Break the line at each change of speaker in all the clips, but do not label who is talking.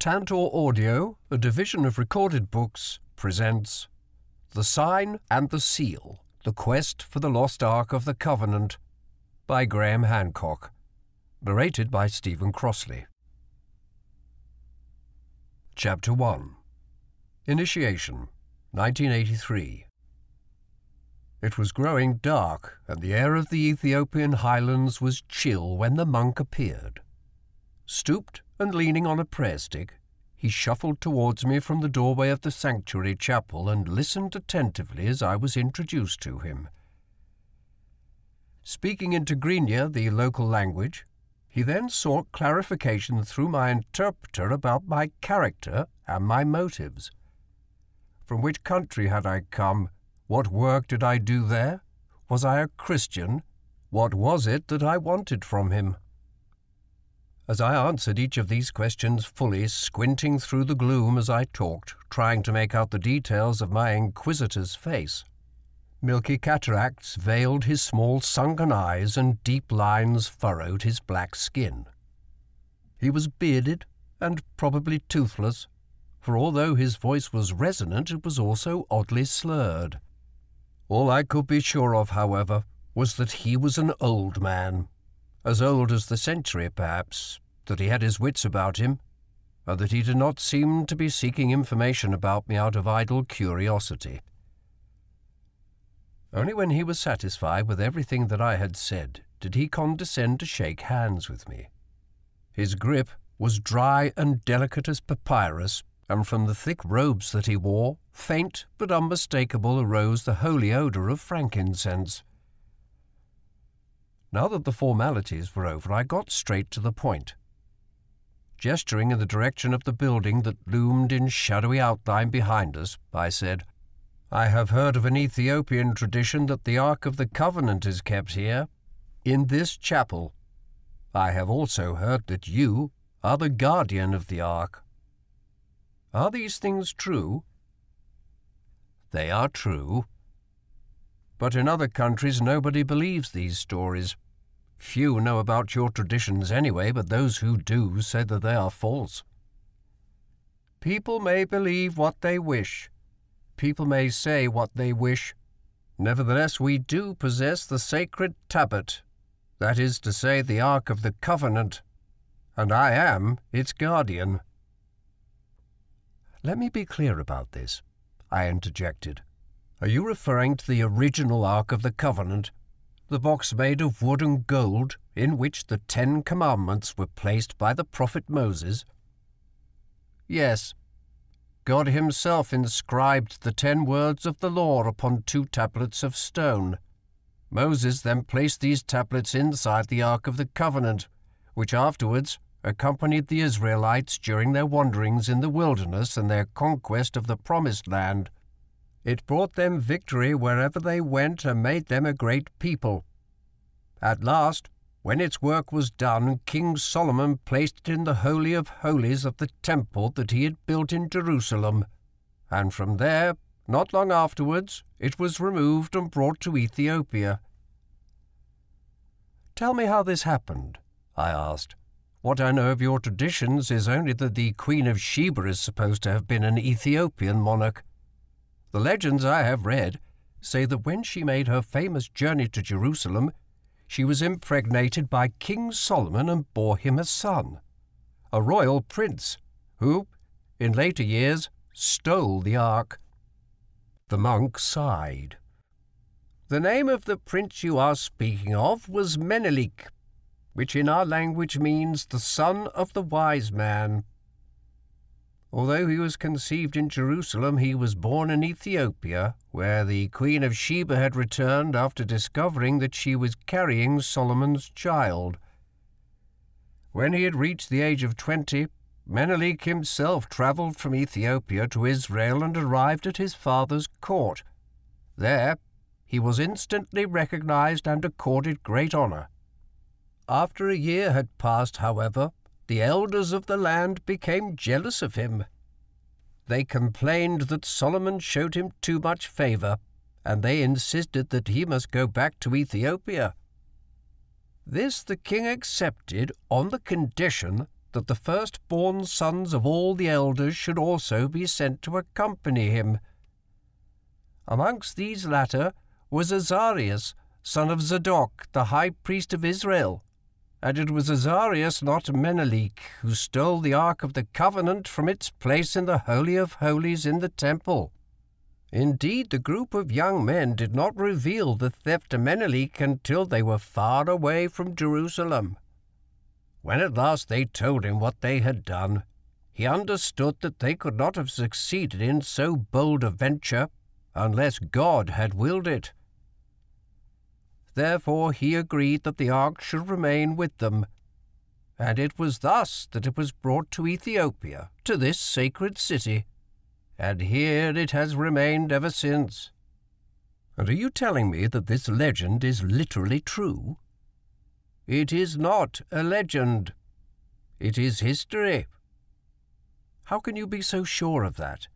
Tantor Audio, a division of recorded books, presents The Sign and the Seal The Quest for the Lost Ark of the Covenant by Graham Hancock. Narrated by Steven Crossley. Chapter 1 Initiation 1983 It was growing dark, and the air of the Ethiopian highlands was chill when the monk appeared. Stooped and leaning on a prayer stick, he shuffled towards me from the doorway of the sanctuary chapel and listened attentively as I was introduced to him. Speaking in Tigrinya, the local language, he then sought clarification through my interpreter about my character and my motives. From which country had I come? What work did I do there? Was I a Christian? What was it that I wanted from him? As I answered each of these questions fully, squinting through the gloom as I talked, trying to make out the details of my inquisitor's face, milky cataracts veiled his small sunken eyes and deep lines furrowed his black skin. He was bearded and probably toothless, for although his voice was resonant, it was also oddly slurred. All I could be sure of, however, was that he was an old man, as old as the century perhaps, that he had his wits about him, and that he did not seem to be seeking information about me out of idle curiosity. Only when he was satisfied with everything that I had said did he condescend to shake hands with me. His grip was dry and delicate as papyrus, and from the thick robes that he wore, faint but unmistakable arose the holy odour of frankincense. Now that the formalities were over, I got straight to the point. Gesturing in the direction of the building that loomed in shadowy outline behind us, I said, I have heard of an Ethiopian tradition that the Ark of the Covenant is kept here, in this chapel. I have also heard that you are the guardian of the Ark. Are these things true? They are true. But in other countries nobody believes these stories. Few know about your traditions anyway, but those who do say that they are false. People may believe what they wish. People may say what they wish. Nevertheless, we do possess the sacred tablet, that is to say, the Ark of the Covenant, and I am its guardian. Let me be clear about this, I interjected. Are you referring to the original Ark of the Covenant, the box made of wood and gold in which the Ten Commandments were placed by the prophet Moses? Yes. God himself inscribed the ten words of the law upon two tablets of stone. Moses then placed these tablets inside the Ark of the Covenant, which afterwards accompanied the Israelites during their wanderings in the wilderness and their conquest of the Promised Land. It brought them victory wherever they went and made them a great people. At last, when its work was done, King Solomon placed it in the Holy of Holies of the temple that he had built in Jerusalem, and from there, not long afterwards, it was removed and brought to Ethiopia. Tell me how this happened, I asked. What I know of your traditions is only that the Queen of Sheba is supposed to have been an Ethiopian monarch. The legends I have read say that when she made her famous journey to Jerusalem, she was impregnated by King Solomon and bore him a son, a royal prince, who, in later years, stole the ark. The monk sighed. The name of the prince you are speaking of was Menelik, which in our language means the son of the wise man. Although he was conceived in Jerusalem, he was born in Ethiopia, where the Queen of Sheba had returned after discovering that she was carrying Solomon's child. When he had reached the age of twenty, Menelik himself travelled from Ethiopia to Israel and arrived at his father's court. There, he was instantly recognized and accorded great honor. After a year had passed, however, the elders of the land became jealous of him. They complained that Solomon showed him too much favor, and they insisted that he must go back to Ethiopia. This the king accepted on the condition that the firstborn sons of all the elders should also be sent to accompany him. Amongst these latter was Azarias, son of Zadok, the high priest of Israel. And it was Azarias, not Menelik, who stole the Ark of the Covenant from its place in the Holy of Holies in the temple. Indeed, the group of young men did not reveal the theft to Menelik until they were far away from Jerusalem. When at last they told him what they had done, he understood that they could not have succeeded in so bold a venture unless God had willed it. Therefore he agreed that the ark should remain with them, and it was thus that it was brought to Ethiopia, to this sacred city, and here it has remained ever since. And are you telling me that this legend is literally true? It is not a legend. It is history. How can you be so sure of that?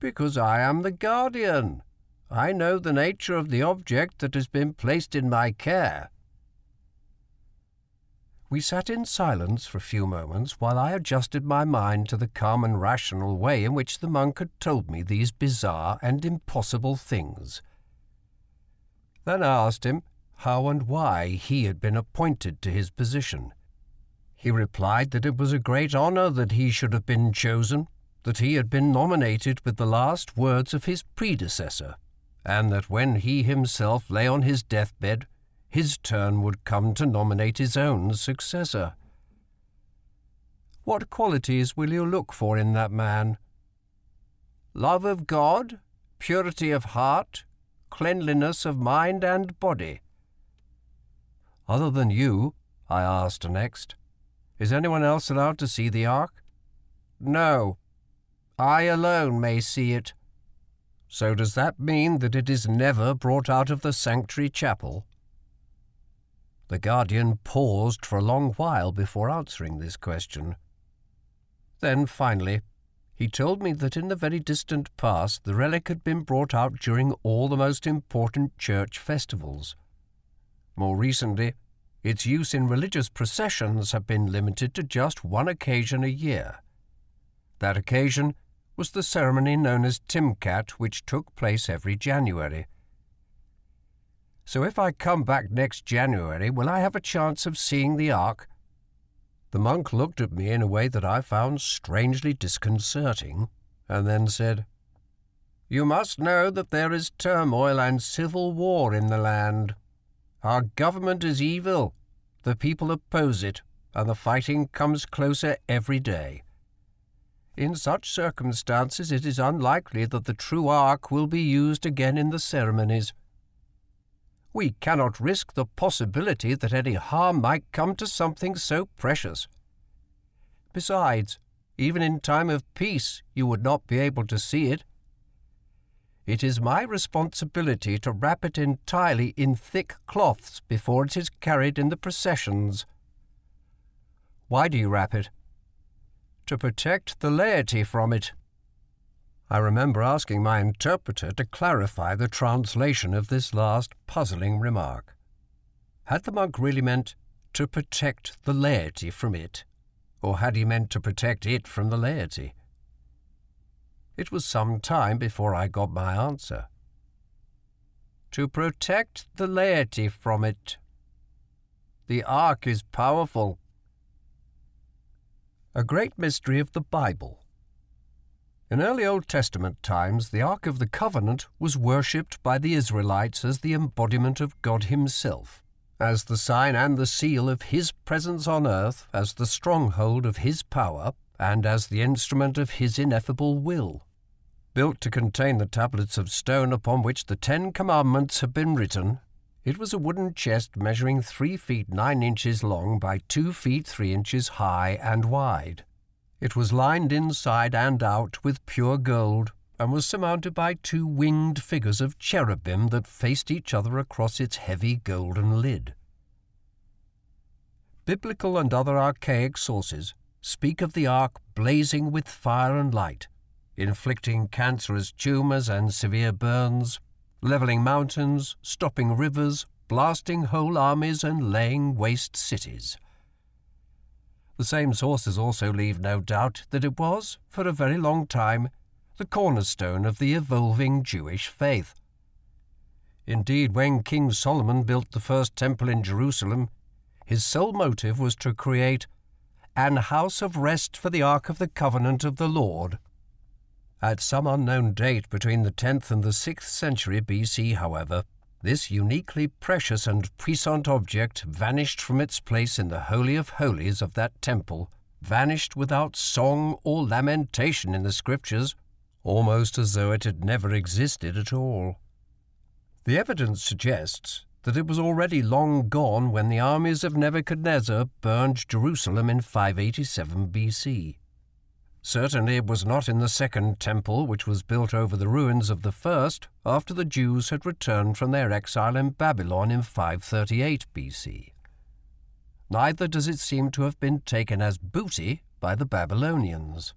Because I am the guardian. I know the nature of the object that has been placed in my care. We sat in silence for a few moments while I adjusted my mind to the calm and rational way in which the monk had told me these bizarre and impossible things. Then I asked him how and why he had been appointed to his position. He replied that it was a great honour that he should have been chosen, that he had been nominated with the last words of his predecessor, and that when he himself lay on his deathbed, his turn would come to nominate his own successor. What qualities will you look for in that man? Love of God, purity of heart, cleanliness of mind and body. Other than you, I asked next, is anyone else allowed to see the ark? No. I alone may see it. So does that mean that it is never brought out of the sanctuary chapel? The guardian paused for a long while before answering this question. Then, finally, he told me that in the very distant past the relic had been brought out during all the most important church festivals. More recently, its use in religious processions had been limited to just one occasion a year. That occasion was the ceremony known as Timkat, which took place every January. So if I come back next January, will I have a chance of seeing the Ark? The monk looked at me in a way that I found strangely disconcerting, and then said, You must know that there is turmoil and civil war in the land. Our government is evil, the people oppose it, and the fighting comes closer every day. In such circumstances, it is unlikely that the true ark will be used again in the ceremonies. We cannot risk the possibility that any harm might come to something so precious. Besides, even in time of peace, you would not be able to see it. It is my responsibility to wrap it entirely in thick cloths before it is carried in the processions. Why do you wrap it? To protect the laity from it. I remember asking my interpreter to clarify the translation of this last puzzling remark. Had the monk really meant to protect the laity from it, or had he meant to protect it from the laity? It was some time before I got my answer. To protect the laity from it. The ark is powerful. A great mystery of the Bible. In early Old Testament times, the Ark of the Covenant was worshipped by the Israelites as the embodiment of God Himself, as the sign and the seal of His presence on earth, as the stronghold of His power, and as the instrument of his ineffable will. Built to contain the tablets of stone upon which the Ten Commandments had been written, it was a wooden chest measuring three feet nine inches long by two feet three inches high and wide. It was lined inside and out with pure gold, and was surmounted by two winged figures of cherubim that faced each other across its heavy golden lid. Biblical and other archaic sources speak of the ark blazing with fire and light, inflicting cancerous tumours and severe burns, levelling mountains, stopping rivers, blasting whole armies, and laying waste cities. The same sources also leave no doubt that it was, for a very long time, the cornerstone of the evolving Jewish faith. Indeed, when King Solomon built the first temple in Jerusalem, his sole motive was to create an house of rest for the Ark of the Covenant of the Lord. At some unknown date between the 10th and the 6th century BC, however, this uniquely precious and puissant object vanished from its place in the Holy of Holies of that temple, vanished without song or lamentation in the Scriptures, almost as though it had never existed at all. The evidence suggests that it was already long gone when the armies of Nebuchadnezzar burned Jerusalem in 587 BC. Certainly it was not in the second temple, which was built over the ruins of the first after the Jews had returned from their exile in Babylon in 538 BC. Neither does it seem to have been taken as booty by the Babylonians.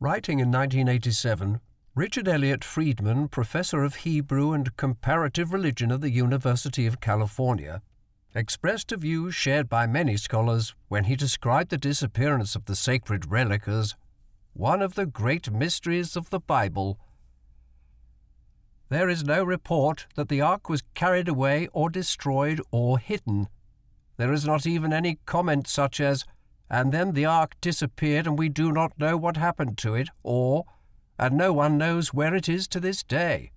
Writing in 1987, Richard Elliott Friedman, professor of Hebrew and comparative religion at the University of California, expressed a view shared by many scholars when he described the disappearance of the sacred relic as one of the great mysteries of the Bible. There is no report that the ark was carried away or destroyed or hidden. There is not even any comment such as, and then the ark disappeared and we do not know what happened to it, or and no one knows where it is to this day.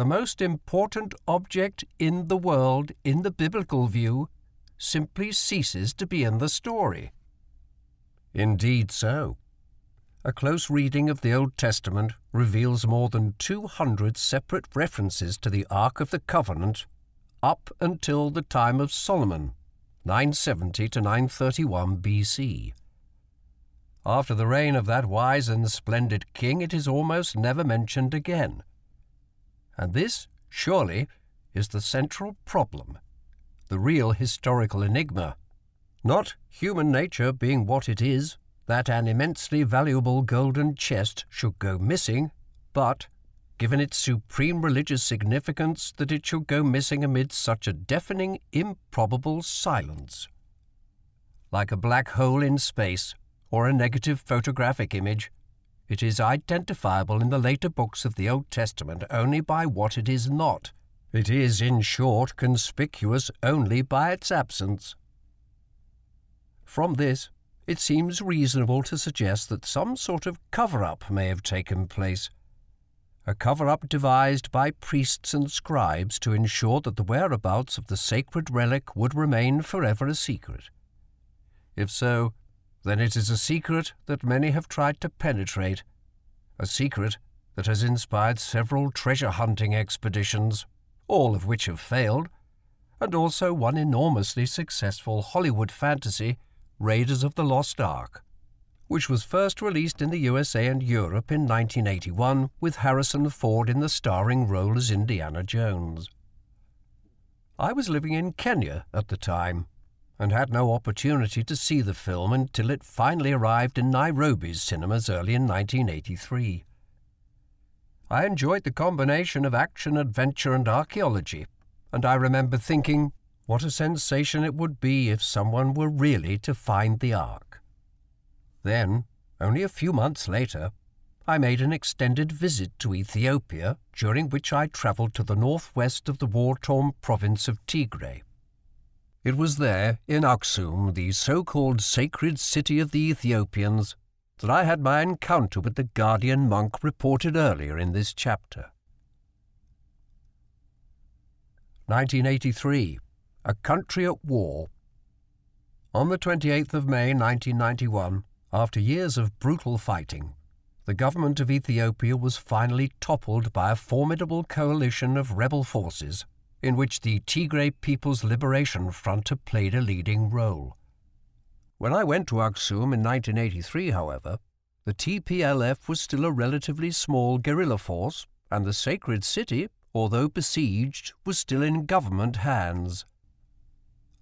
The most important object in the world, in the biblical view, simply ceases to be in the story. Indeed so. A close reading of the Old Testament reveals more than 200 separate references to the Ark of the Covenant up until the time of Solomon, 970 to 931 BC. After the reign of that wise and splendid king, it is almost never mentioned again. And this, surely, is the central problem, the real historical enigma. Not human nature being what it is, that an immensely valuable golden chest should go missing, but, given its supreme religious significance, that it should go missing amid such a deafening, improbable silence. Like a black hole in space, or a negative photographic image. It is identifiable in the later books of the Old Testament only by what it is not. It is, in short, conspicuous only by its absence. From this, it seems reasonable to suggest that some sort of cover up may have taken place. A cover up devised by priests and scribes to ensure that the whereabouts of the sacred relic would remain forever a secret. If so, then it is a secret that many have tried to penetrate, a secret that has inspired several treasure hunting expeditions, all of which have failed, and also one enormously successful Hollywood fantasy, Raiders of the Lost Ark, which was first released in the USA and Europe in 1981 with Harrison Ford in the starring role as Indiana Jones. I was living in Kenya at the time, and had no opportunity to see the film until it finally arrived in Nairobi's cinemas early in 1983. I enjoyed the combination of action, adventure, and archaeology, and I remember thinking what a sensation it would be if someone were really to find the Ark. Then, only a few months later, I made an extended visit to Ethiopia, during which I travelled to the northwest of the war-torn province of Tigray. It was there, in Aksum, the so-called sacred city of the Ethiopians, that I had my encounter with the guardian monk reported earlier in this chapter. 1983. A Country at War. On the 28th of May 1991, after years of brutal fighting, the government of Ethiopia was finally toppled by a formidable coalition of rebel forces in which the Tigray People's Liberation Front played a leading role. When I went to Aksum in 1983, however, the TPLF was still a relatively small guerrilla force, and the sacred city, although besieged, was still in government hands.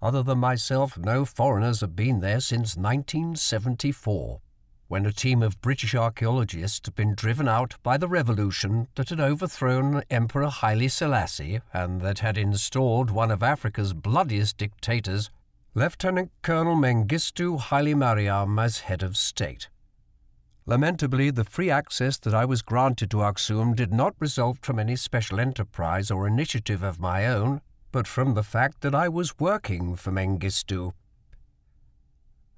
Other than myself, no foreigners had been there since 1974 when a team of British archaeologists had been driven out by the revolution that had overthrown Emperor Haile Selassie and that had installed one of Africa's bloodiest dictators, Lieutenant Colonel Mengistu Haile Mariam as head of state. Lamentably, the free access that I was granted to Aksum did not result from any special enterprise or initiative of my own, but from the fact that I was working for Mengistu.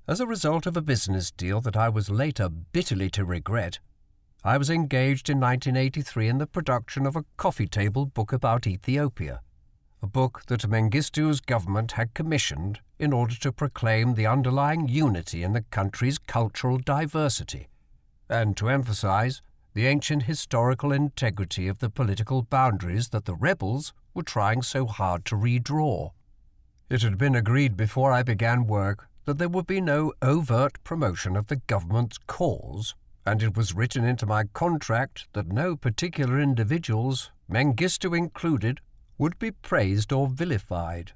As a result of a business deal that I was later bitterly to regret, I was engaged in 1983 in the production of a coffee table book about Ethiopia, a book that Mengistu's government had commissioned in order to proclaim the underlying unity in the country's cultural diversity and to emphasize the ancient historical integrity of the political boundaries that the rebels were trying so hard to redraw. It had been agreed before I began work that there would be no overt promotion of the government's cause, and it was written into my contract that no particular individuals, Mengistu included, would be praised or vilified.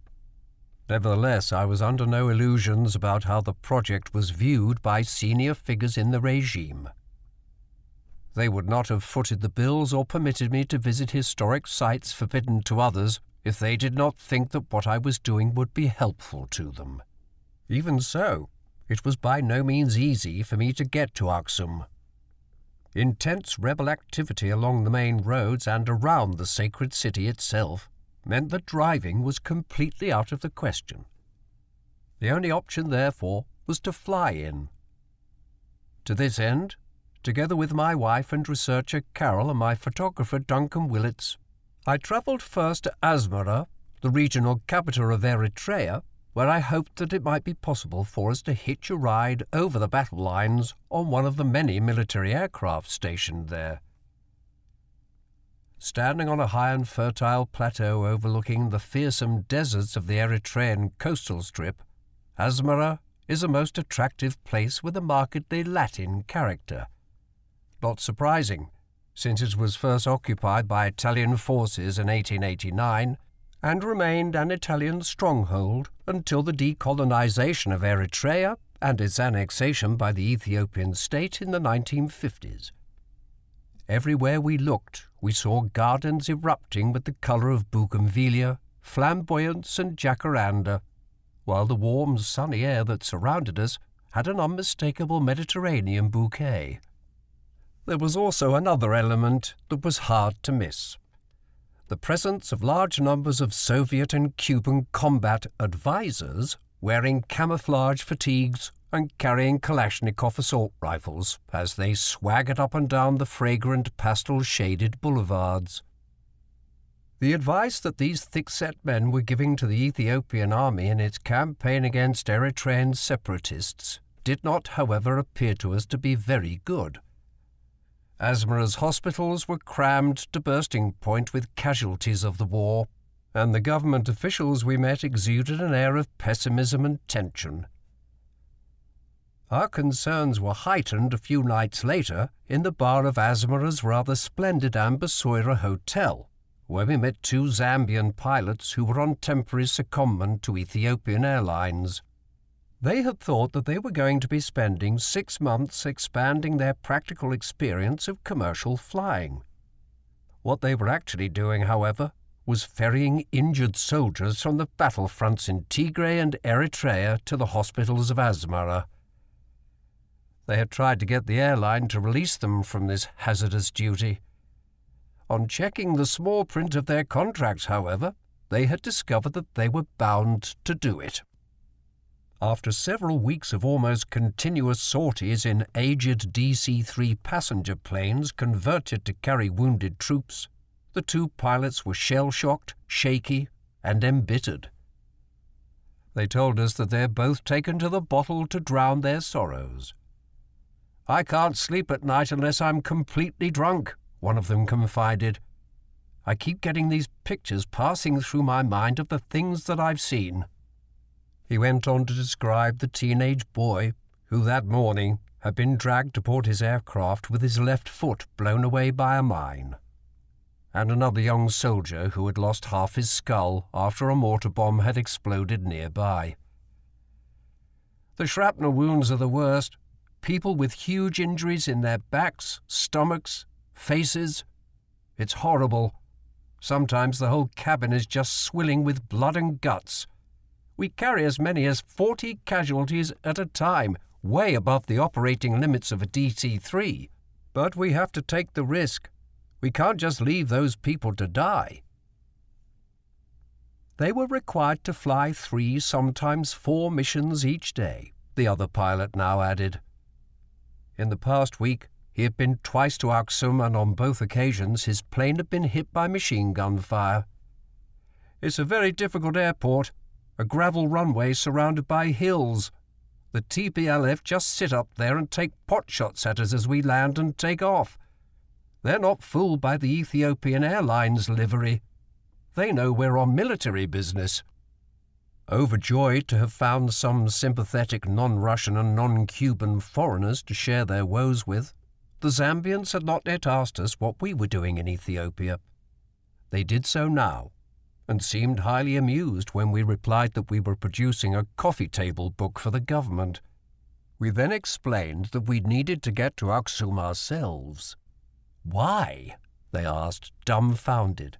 Nevertheless, I was under no illusions about how the project was viewed by senior figures in the regime. They would not have footed the bills or permitted me to visit historic sites forbidden to others if they did not think that what I was doing would be helpful to them. Even so, it was by no means easy for me to get to Aksum. Intense rebel activity along the main roads and around the sacred city itself meant that driving was completely out of the question. The only option, therefore, was to fly in. To this end, together with my wife and researcher Carol and my photographer Duncan Willetts, I travelled first to Asmara, the regional capital of Eritrea, where I hoped that it might be possible for us to hitch a ride over the battle lines on one of the many military aircraft stationed there. Standing on a high and fertile plateau overlooking the fearsome deserts of the Eritrean coastal strip, Asmara is a most attractive place with a markedly Latin character. Not surprising, since it was first occupied by Italian forces in 1889 and remained an Italian stronghold until the decolonization of Eritrea and its annexation by the Ethiopian state in the 1950s. Everywhere we looked, we saw gardens erupting with the colour of bougainvillea, flamboyants, and jacaranda, while the warm, sunny air that surrounded us had an unmistakable Mediterranean bouquet. There was also another element that was hard to miss the presence of large numbers of Soviet and Cuban combat advisors wearing camouflage fatigues and carrying Kalashnikov assault rifles as they swaggered up and down the fragrant pastel shaded boulevards. The advice that these thick set men were giving to the Ethiopian army in its campaign against Eritrean separatists did not, however, appear to us to be very good. Asmara's hospitals were crammed to bursting point with casualties of the war, and the government officials we met exuded an air of pessimism and tension. Our concerns were heightened a few nights later in the bar of Asmara's rather splendid Ambasoira Hotel, where we met two Zambian pilots who were on temporary secondment to Ethiopian Airlines. They had thought that they were going to be spending six months expanding their practical experience of commercial flying. What they were actually doing, however, was ferrying injured soldiers from the battlefronts in Tigray and Eritrea to the hospitals of Asmara. They had tried to get the airline to release them from this hazardous duty. On checking the small print of their contracts, however, they had discovered that they were bound to do it. After several weeks of almost continuous sorties in aged DC 3 passenger planes converted to carry wounded troops, the two pilots were shell shocked, shaky, and embittered. They told us that they're both taken to the bottle to drown their sorrows. I can't sleep at night unless I'm completely drunk, one of them confided. I keep getting these pictures passing through my mind of the things that I've seen. He went on to describe the teenage boy who that morning had been dragged aboard his aircraft with his left foot blown away by a mine, and another young soldier who had lost half his skull after a mortar bomb had exploded nearby. The shrapnel wounds are the worst. People with huge injuries in their backs, stomachs, faces. It's horrible. Sometimes the whole cabin is just swilling with blood and guts We carry as many as 40 casualties at a time, way above the operating limits of a DC 3. But we have to take the risk. We can't just leave those people to die. They were required to fly three, sometimes four missions each day, the other pilot now added. In the past week, he had been twice to Aksum, and on both occasions his plane had been hit by machine gun fire. It's a very difficult airport, a gravel runway surrounded by hills. The TPLF just sit up there and take pot shots at us as we land and take off. They're not fooled by the Ethiopian Airlines livery. They know we're on military business. Overjoyed to have found some sympathetic non Russian and non Cuban foreigners to share their woes with, the Zambians had not yet asked us what we were doing in Ethiopia. They did so now, and seemed highly amused when we replied that we were producing a coffee table book for the government. We then explained that we needed to get to Aksum ourselves. Why? they asked, dumbfounded.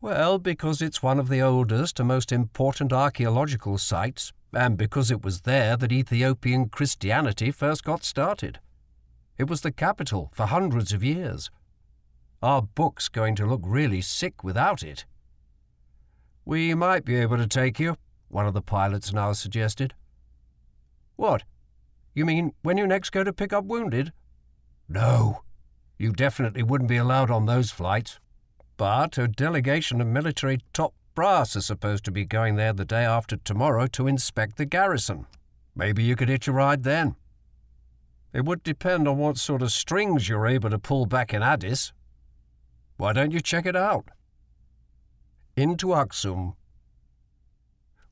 Well, because it's one of the oldest and most important archaeological sites, and because it was there that Ethiopian Christianity first got started. It was the capital for hundreds of years. Our book's going to look really sick without it. We might be able to take you, one of the pilots now suggested. What? You mean when you next go to pick up wounded? No. You definitely wouldn't be allowed on those flights. But a delegation of military top brass is supposed to be going there the day after tomorrow to inspect the garrison. Maybe you could hitch a ride then. It would depend on what sort of strings you're able to pull back in Addis. Why don't you check it out? Into Aksum.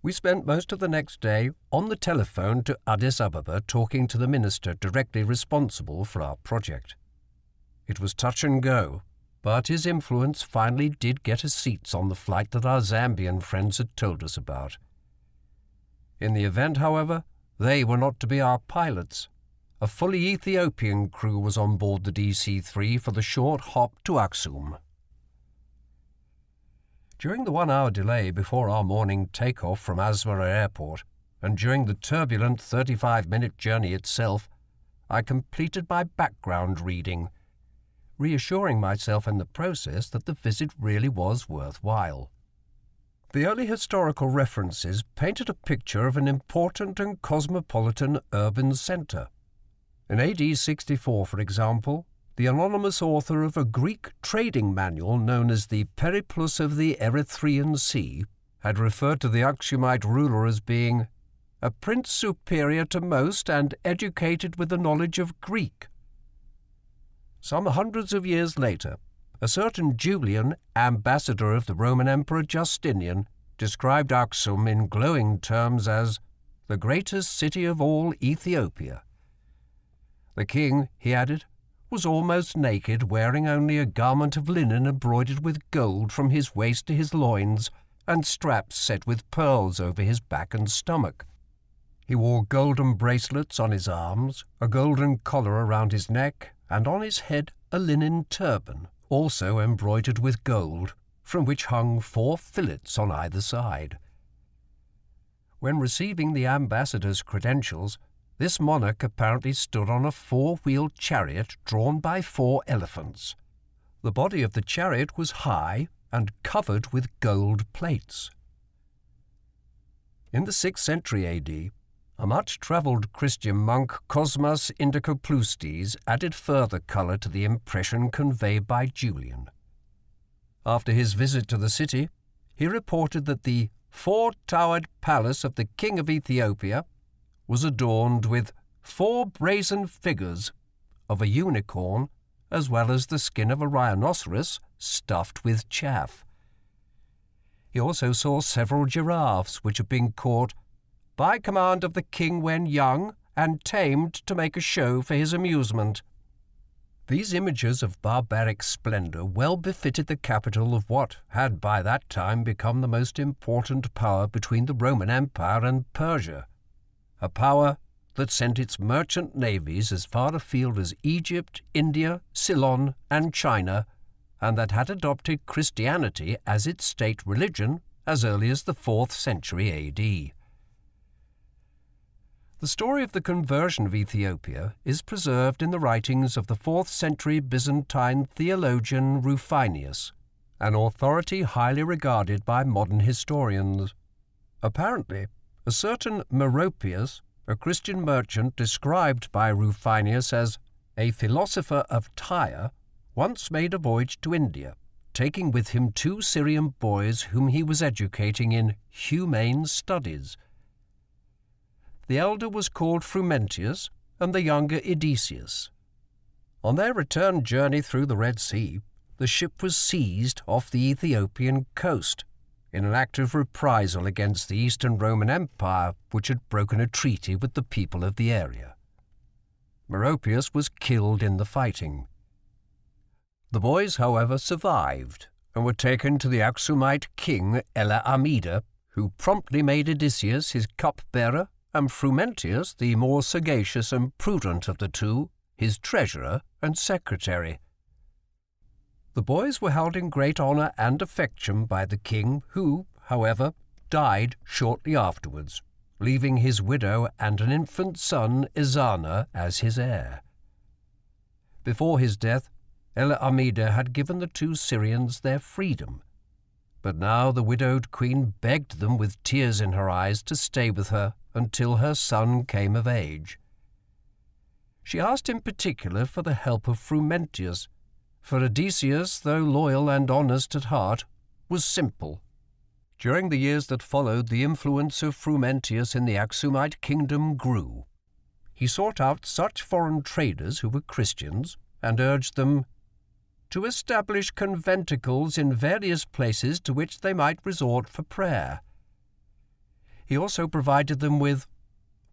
We spent most of the next day on the telephone to Addis Ababa talking to the minister directly responsible for our project. It was touch and go, but his influence finally did get us seats on the flight that our Zambian friends had told us about. In the event, however, they were not to be our pilots, a fully Ethiopian crew was on board the DC-3 for the short hop to Aksum. During the one-hour delay before our morning takeoff from Asmara Airport, and during the turbulent 35-minute journey itself, I completed my background reading, reassuring myself in the process that the visit really was worthwhile. The early historical references painted a picture of an important and cosmopolitan urban centre in AD 64, for example, the anonymous author of a Greek trading manual known as the Periplus of the Erythraean Sea had referred to the Aksumite ruler as being a prince superior to most and educated with the knowledge of Greek. Some hundreds of years later, a certain Julian, ambassador of the Roman Emperor Justinian, described Aksum in glowing terms as the greatest city of all Ethiopia. The king, he added, was almost naked, wearing only a garment of linen embroidered with gold from his waist to his loins, and straps set with pearls over his back and stomach. He wore golden bracelets on his arms, a golden collar around his neck, and on his head a linen turban, also embroidered with gold, from which hung four fillets on either side. When receiving the ambassador's credentials, this monarch apparently stood on a four-wheeled chariot drawn by four elephants. The body of the chariot was high and covered with gold plates. In the 6th century AD, a much-travelled Christian monk, Cosmas Indicopleustes, added further colour to the impression conveyed by Julian. After his visit to the city, he reported that the four-towered palace of the king of Ethiopia was adorned with four brazen figures of a unicorn as well as the skin of a rhinoceros stuffed with chaff. He also saw several giraffes which had been caught by command of the king when young and tamed to make a show for his amusement. These images of barbaric splendour well befitted the capital of what had by that time become the most important power between the Roman Empire and Persia a power that sent its merchant navies as far afield as Egypt, India, Ceylon, and China, and that had adopted Christianity as its state religion as early as the 4th century AD. The story of the conversion of Ethiopia is preserved in the writings of the 4th century Byzantine theologian Rufinus, an authority highly regarded by modern historians. Apparently, a certain Meropius, a Christian merchant described by Rufinus as a philosopher of Tyre, once made a voyage to India, taking with him two Syrian boys whom he was educating in humane studies. The elder was called Frumentius, and the younger Edesius. On their return journey through the Red Sea, the ship was seized off the Ethiopian coast in an act of reprisal against the Eastern Roman Empire, which had broken a treaty with the people of the area. Meropius was killed in the fighting. The boys, however, survived and were taken to the Aksumite king Elamida, who promptly made Edesius his cupbearer and Frumentius, the more sagacious and prudent of the two, his treasurer and secretary. The boys were held in great honour and affection by the king, who, however, died shortly afterwards leaving his widow and an infant son, Ezana, as his heir. Before his death, Elamida had given the two Syrians their freedom, but now the widowed queen begged them with tears in her eyes to stay with her until her son came of age. She asked in particular for the help of Frumentius, for Edesius, though loyal and honest at heart, was simple during the years that followed, the influence of Frumentius in the Aksumite kingdom grew. He sought out such foreign traders who were Christians and urged them to establish conventicles in various places to which they might resort for prayer. He also provided them with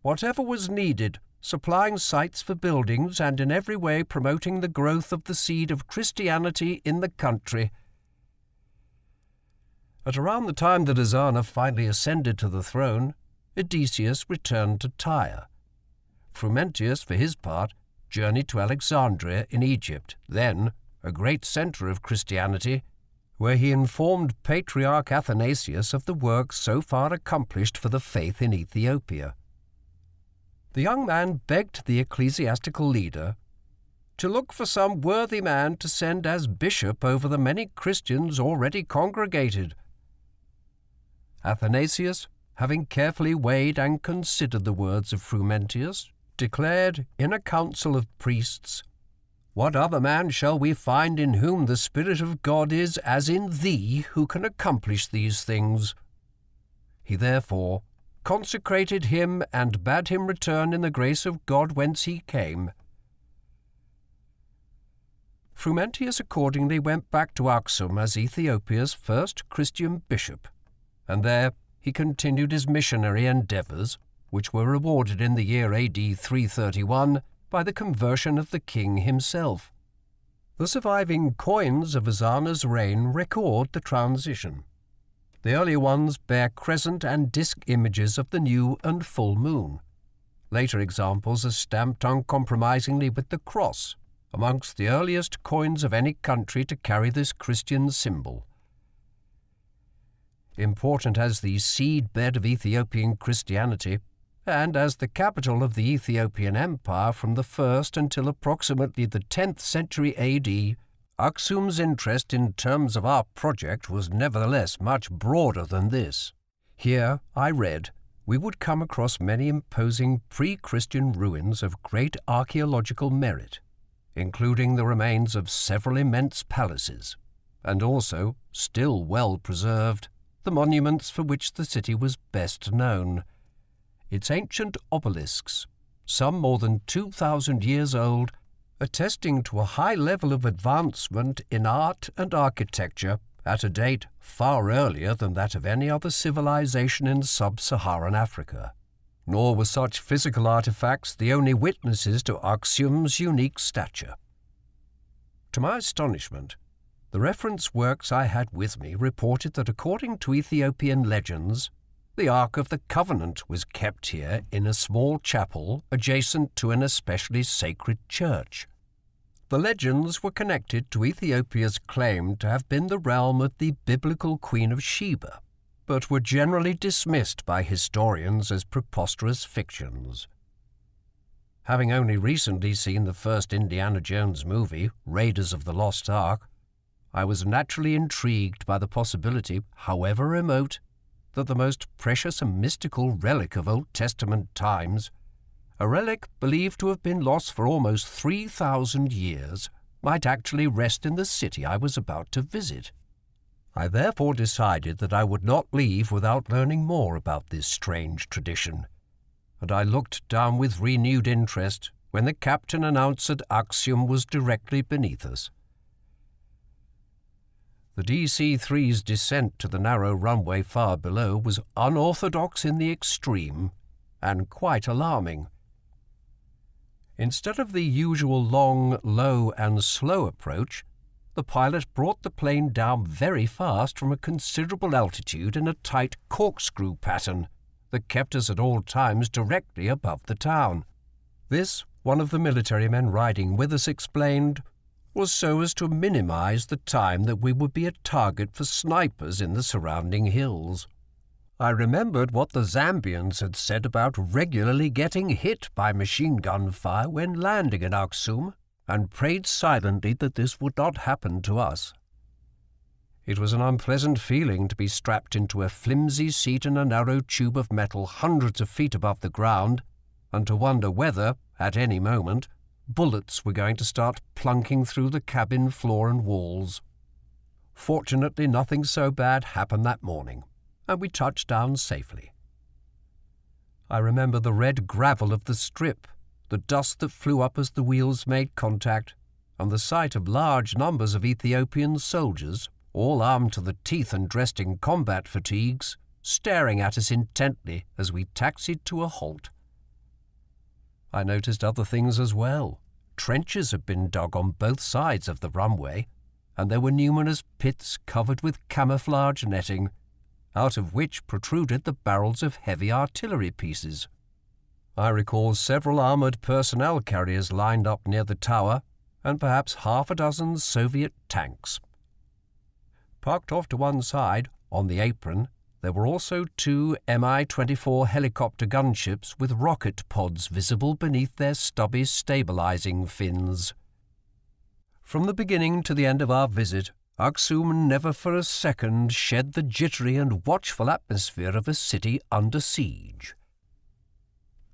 whatever was needed, supplying sites for buildings and in every way promoting the growth of the seed of Christianity in the country at around the time that Ezana finally ascended to the throne, Edesius returned to Tyre. Frumentius, for his part, journeyed to Alexandria in Egypt, then a great centre of Christianity, where he informed Patriarch Athanasius of the work so far accomplished for the faith in Ethiopia. The young man begged the ecclesiastical leader to look for some worthy man to send as bishop over the many Christians already congregated Athanasius, having carefully weighed and considered the words of Frumentius, declared in a council of priests, What other man shall we find in whom the Spirit of God is as in thee who can accomplish these things? He therefore consecrated him and bade him return in the grace of God whence he came. Frumentius accordingly went back to Aksum as Ethiopia's first Christian bishop and there he continued his missionary endeavours, which were rewarded in the year AD 331 by the conversion of the king himself. The surviving coins of Azana's reign record the transition. The earlier ones bear crescent and disk images of the new and full moon. Later examples are stamped uncompromisingly with the cross, amongst the earliest coins of any country to carry this Christian symbol important as the seedbed of Ethiopian Christianity, and as the capital of the Ethiopian Empire from the 1st until approximately the 10th century AD, Aksum's interest in terms of our project was nevertheless much broader than this. Here, I read, we would come across many imposing pre-Christian ruins of great archaeological merit, including the remains of several immense palaces, and also, still well preserved, the monuments for which the city was best known. Its ancient obelisks, some more than 2,000 years old, attesting to a high level of advancement in art and architecture at a date far earlier than that of any other civilization in sub-Saharan Africa. Nor were such physical artifacts the only witnesses to Aksum's unique stature. To my astonishment, the reference works I had with me reported that according to Ethiopian legends, the Ark of the Covenant was kept here in a small chapel adjacent to an especially sacred church. The legends were connected to Ethiopia's claim to have been the realm of the biblical Queen of Sheba, but were generally dismissed by historians as preposterous fictions. Having only recently seen the first Indiana Jones movie, Raiders of the Lost Ark, I was naturally intrigued by the possibility, however remote, that the most precious and mystical relic of Old Testament times, a relic believed to have been lost for almost 3,000 years, might actually rest in the city I was about to visit. I therefore decided that I would not leave without learning more about this strange tradition and I looked down with renewed interest when the captain announced that Aksum was directly beneath us. The DC-3's descent to the narrow runway far below was unorthodox in the extreme and quite alarming. Instead of the usual long, low, and slow approach, the pilot brought the plane down very fast from a considerable altitude in a tight corkscrew pattern that kept us at all times directly above the town. This, one of the military men riding with us explained, was so as to minimize the time that we would be a target for snipers in the surrounding hills. I remembered what the Zambians had said about regularly getting hit by machine gun fire when landing in Aksum, and prayed silently that this would not happen to us. It was an unpleasant feeling to be strapped into a flimsy seat in a narrow tube of metal hundreds of feet above the ground, and to wonder whether, at any moment, bullets were going to start plunking through the cabin floor and walls. Fortunately, nothing so bad happened that morning, and we touched down safely. I remember the red gravel of the strip, the dust that flew up as the wheels made contact, and the sight of large numbers of Ethiopian soldiers all armed to the teeth and dressed in combat fatigues, staring at us intently as we taxied to a halt. I noticed other things as well. Trenches had been dug on both sides of the runway, and there were numerous pits covered with camouflage netting, out of which protruded the barrels of heavy artillery pieces. I recall several armoured personnel carriers lined up near the tower, and perhaps half a dozen Soviet tanks. Parked off to one side, on the apron, there were also two Mi 24 helicopter gunships with rocket pods visible beneath their stubby stabilizing fins. From the beginning to the end of our visit, Aksum never for a second shed the jittery and watchful atmosphere of a city under siege.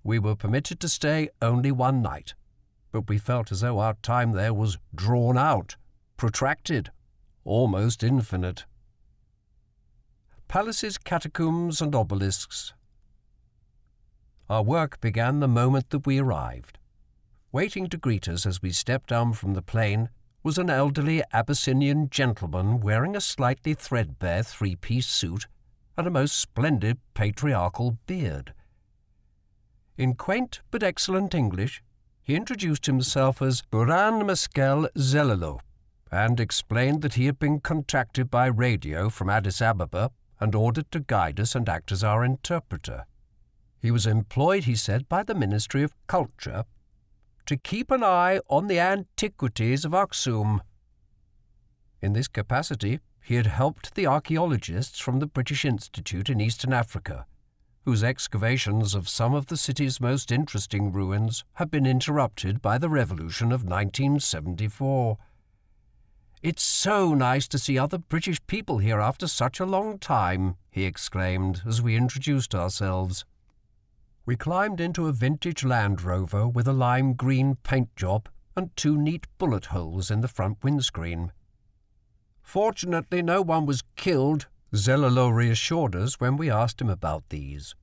We were permitted to stay only one night, but we felt as though our time there was drawn out, protracted, almost infinite. Palaces, catacombs, and obelisks. Our work began the moment that we arrived. Waiting to greet us as we stepped down from the plane was an elderly Abyssinian gentleman wearing a slightly threadbare three piece suit and a most splendid patriarchal beard. In quaint but excellent English, he introduced himself as Berhane Meskel Zelelew, and explained that he had been contacted by radio from Addis Ababa and ordered to guide us and act as our interpreter. He was employed, he said, by the Ministry of Culture to keep an eye on the antiquities of Aksum. In this capacity, he had helped the archaeologists from the British Institute in Eastern Africa, whose excavations of some of the city's most interesting ruins had been interrupted by the revolution of 1974. It's so nice to see other British people here after such a long time, he exclaimed as we introduced ourselves. We climbed into a vintage Land Rover with a lime green paint job and two neat bullet holes in the front windscreen. Fortunately, no one was killed, Zelelew reassured us when we asked him about these.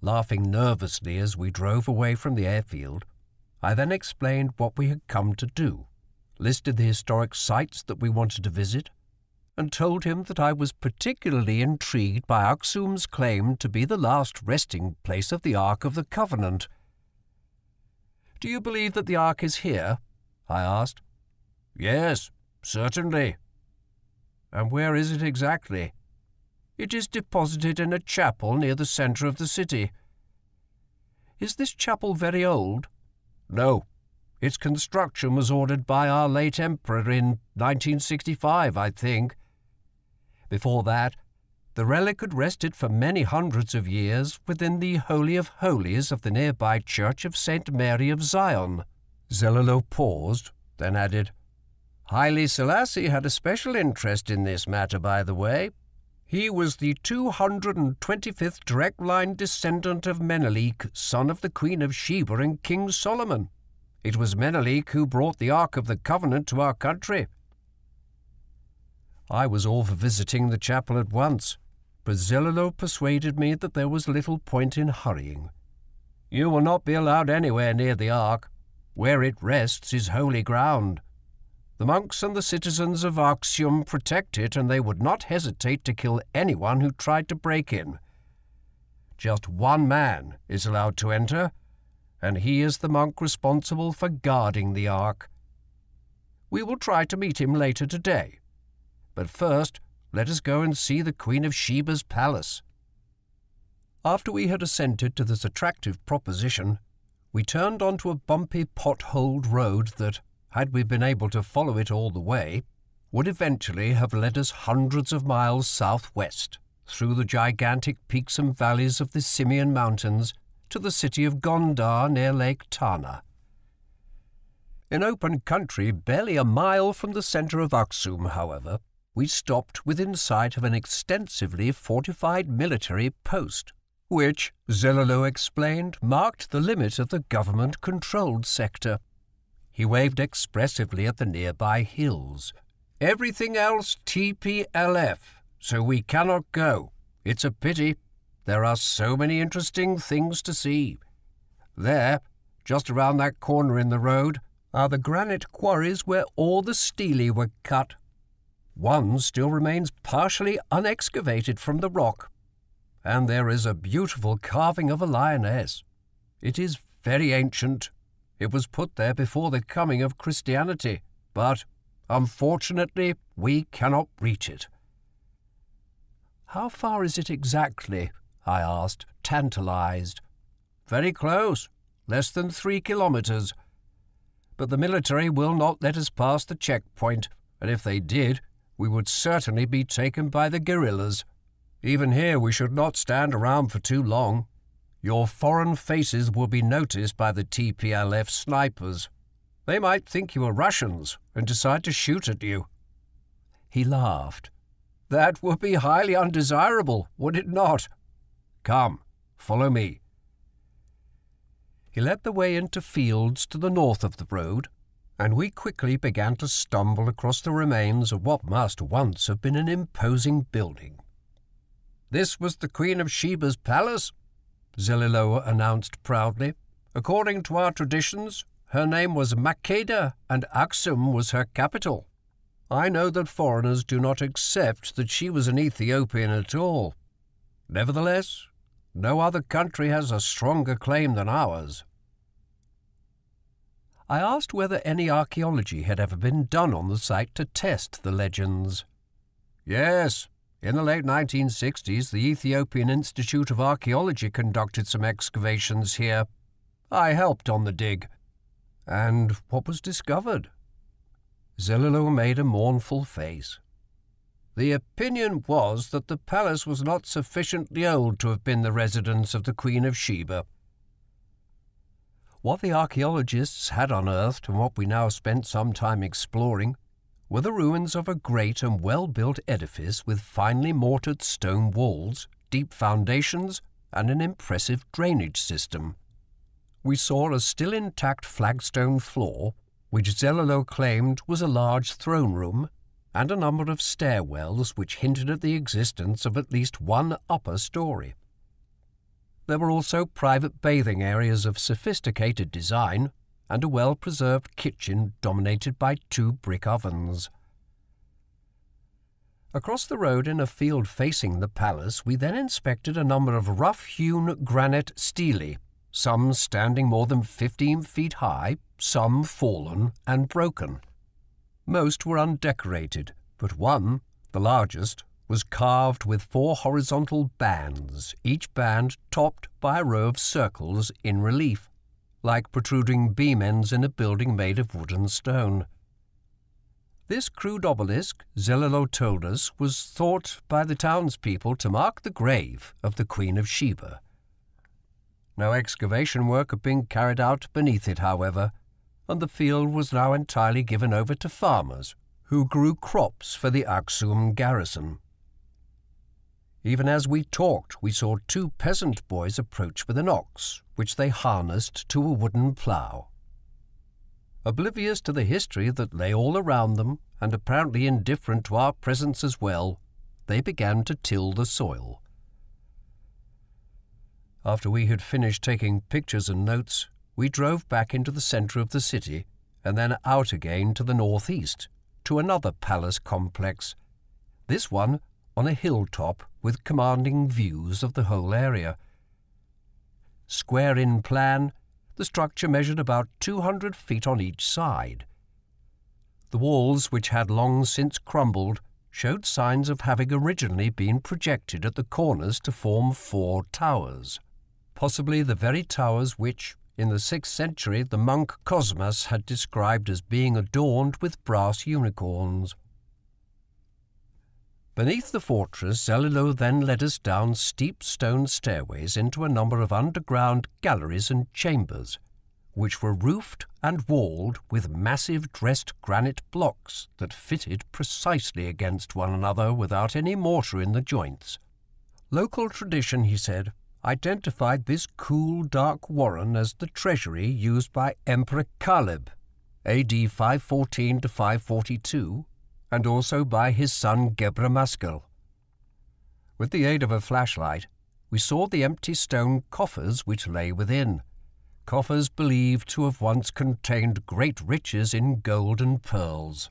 Laughing nervously as we drove away from the airfield, I then explained what we had come to do listed the historic sites that we wanted to visit, and told him that I was particularly intrigued by Aksum's claim to be the last resting place of the Ark of the Covenant. Do you believe that the Ark is here? I asked. Yes, certainly. And where is it exactly? It is deposited in a chapel near the centre of the city. Is this chapel very old? No, its construction was ordered by our late Emperor in 1965, I think. Before that, The relic had rested for many hundreds of years within the Holy of Holies of the nearby church of St. Mary of Zion. Zelelew paused, then added, Haile Selassie had a special interest in this matter, by the way. He was the 225th direct line descendant of Menelik, son of the Queen of Sheba and King Solomon. It was Menelik who brought the Ark of the Covenant to our country. I was all for visiting the chapel at once, but Zelelew persuaded me that there was little point in hurrying. You will not be allowed anywhere near the ark. Where it rests is holy ground. The monks and the citizens of Aksum protect it, and they would not hesitate to kill anyone who tried to break in. Just one man is allowed to enter, and he is the monk responsible for guarding the ark. We will try to meet him later today. But first, let us go and see the Queen of Sheba's palace. After we had assented to this attractive proposition, we turned onto a bumpy, potholed road that, had we been able to follow it all the way, would eventually have led us hundreds of miles southwest, through the gigantic peaks and valleys of the Simien Mountains, to the city of Gondar near Lake Tana. In open country, barely a mile from the centre of Aksum, however, we stopped within sight of an extensively fortified military post, which, Zelelew explained, marked the limit of the government-controlled sector. He waved expressively at the nearby hills. Everything else TPLF, so we cannot go. It's a pity. There are so many interesting things to see. There, just around that corner in the road, are the granite quarries where all the stele were cut. One still remains partially unexcavated from the rock, and there is a beautiful carving of a lioness. It is very ancient. It was put there before the coming of Christianity, but unfortunately we cannot reach it. How far is it exactly? I asked, tantalized. Very close, less than three kilometers. But the military will not let us pass the checkpoint, and if they did, we would certainly be taken by the guerrillas. Even here we should not stand around for too long. Your foreign faces will be noticed by the TPLF snipers. They might think you are Russians and decide to shoot at you. He laughed. That would be highly undesirable, would it not? Come, follow me. He led the way into fields to the north of the road, and we quickly began to stumble across the remains of what must once have been an imposing building. This was the Queen of Sheba's palace, Zelelew announced proudly. According to our traditions, her name was Makeda, and Aksum was her capital. I know that foreigners do not accept that she was an Ethiopian at all. Nevertheless, no other country has a stronger claim than ours. I asked whether any archaeology had ever been done on the site to test the legends. Yes, in the late 1960s, the Ethiopian Institute of Archaeology conducted some excavations here. I helped on the dig. And what was discovered? Zelelew made a mournful face. The opinion was that the palace was not sufficiently old to have been the residence of the Queen of Sheba. What the archaeologists had unearthed and what we now spent some time exploring were the ruins of a great and well-built edifice with finely mortared stone walls, deep foundations, and an impressive drainage system. We saw a still intact flagstone floor, which Zelelew claimed was a large throne room, and a number of stairwells which hinted at the existence of at least one upper story. There were also private bathing areas of sophisticated design and a well-preserved kitchen dominated by two brick ovens. Across the road in a field facing the palace, we then inspected a number of rough-hewn granite stele, some standing more than 15 feet high, some fallen and broken. Most were undecorated, but one, the largest, was carved with four horizontal bands, each band topped by a row of circles in relief, like protruding beam ends in a building made of wood and stone. This crude obelisk, Zelelew told us, was thought by the townspeople to mark the grave of the Queen of Sheba. No excavation work had been carried out beneath it, however, and the field was now entirely given over to farmers who grew crops for the Aksum garrison. Even as we talked, we saw two peasant boys approach with an ox, which they harnessed to a wooden plough. Oblivious to the history that lay all around them, and apparently indifferent to our presence as well, they began to till the soil. After we had finished taking pictures and notes, we drove back into the centre of the city and then out again to the northeast, to another palace complex, this one on a hilltop with commanding views of the whole area. Square in plan, the structure measured about 200 feet on each side. The walls, which had long since crumbled, showed signs of having originally been projected at the corners to form four towers, possibly the very towers which, in the sixth century, the monk Cosmas had described as being adorned with brass unicorns. Beneath the fortress, Zelelew then led us down steep stone stairways into a number of underground galleries and chambers, which were roofed and walled with massive dressed granite blocks that fitted precisely against one another without any mortar in the joints. Local tradition, he said, identified this cool, dark warren as the treasury used by Emperor Caleb, AD 514 to 542, and also by his son Gebra. With the aid of a flashlight, we saw the empty stone coffers which lay within, coffers believed to have once contained great riches in gold and pearls.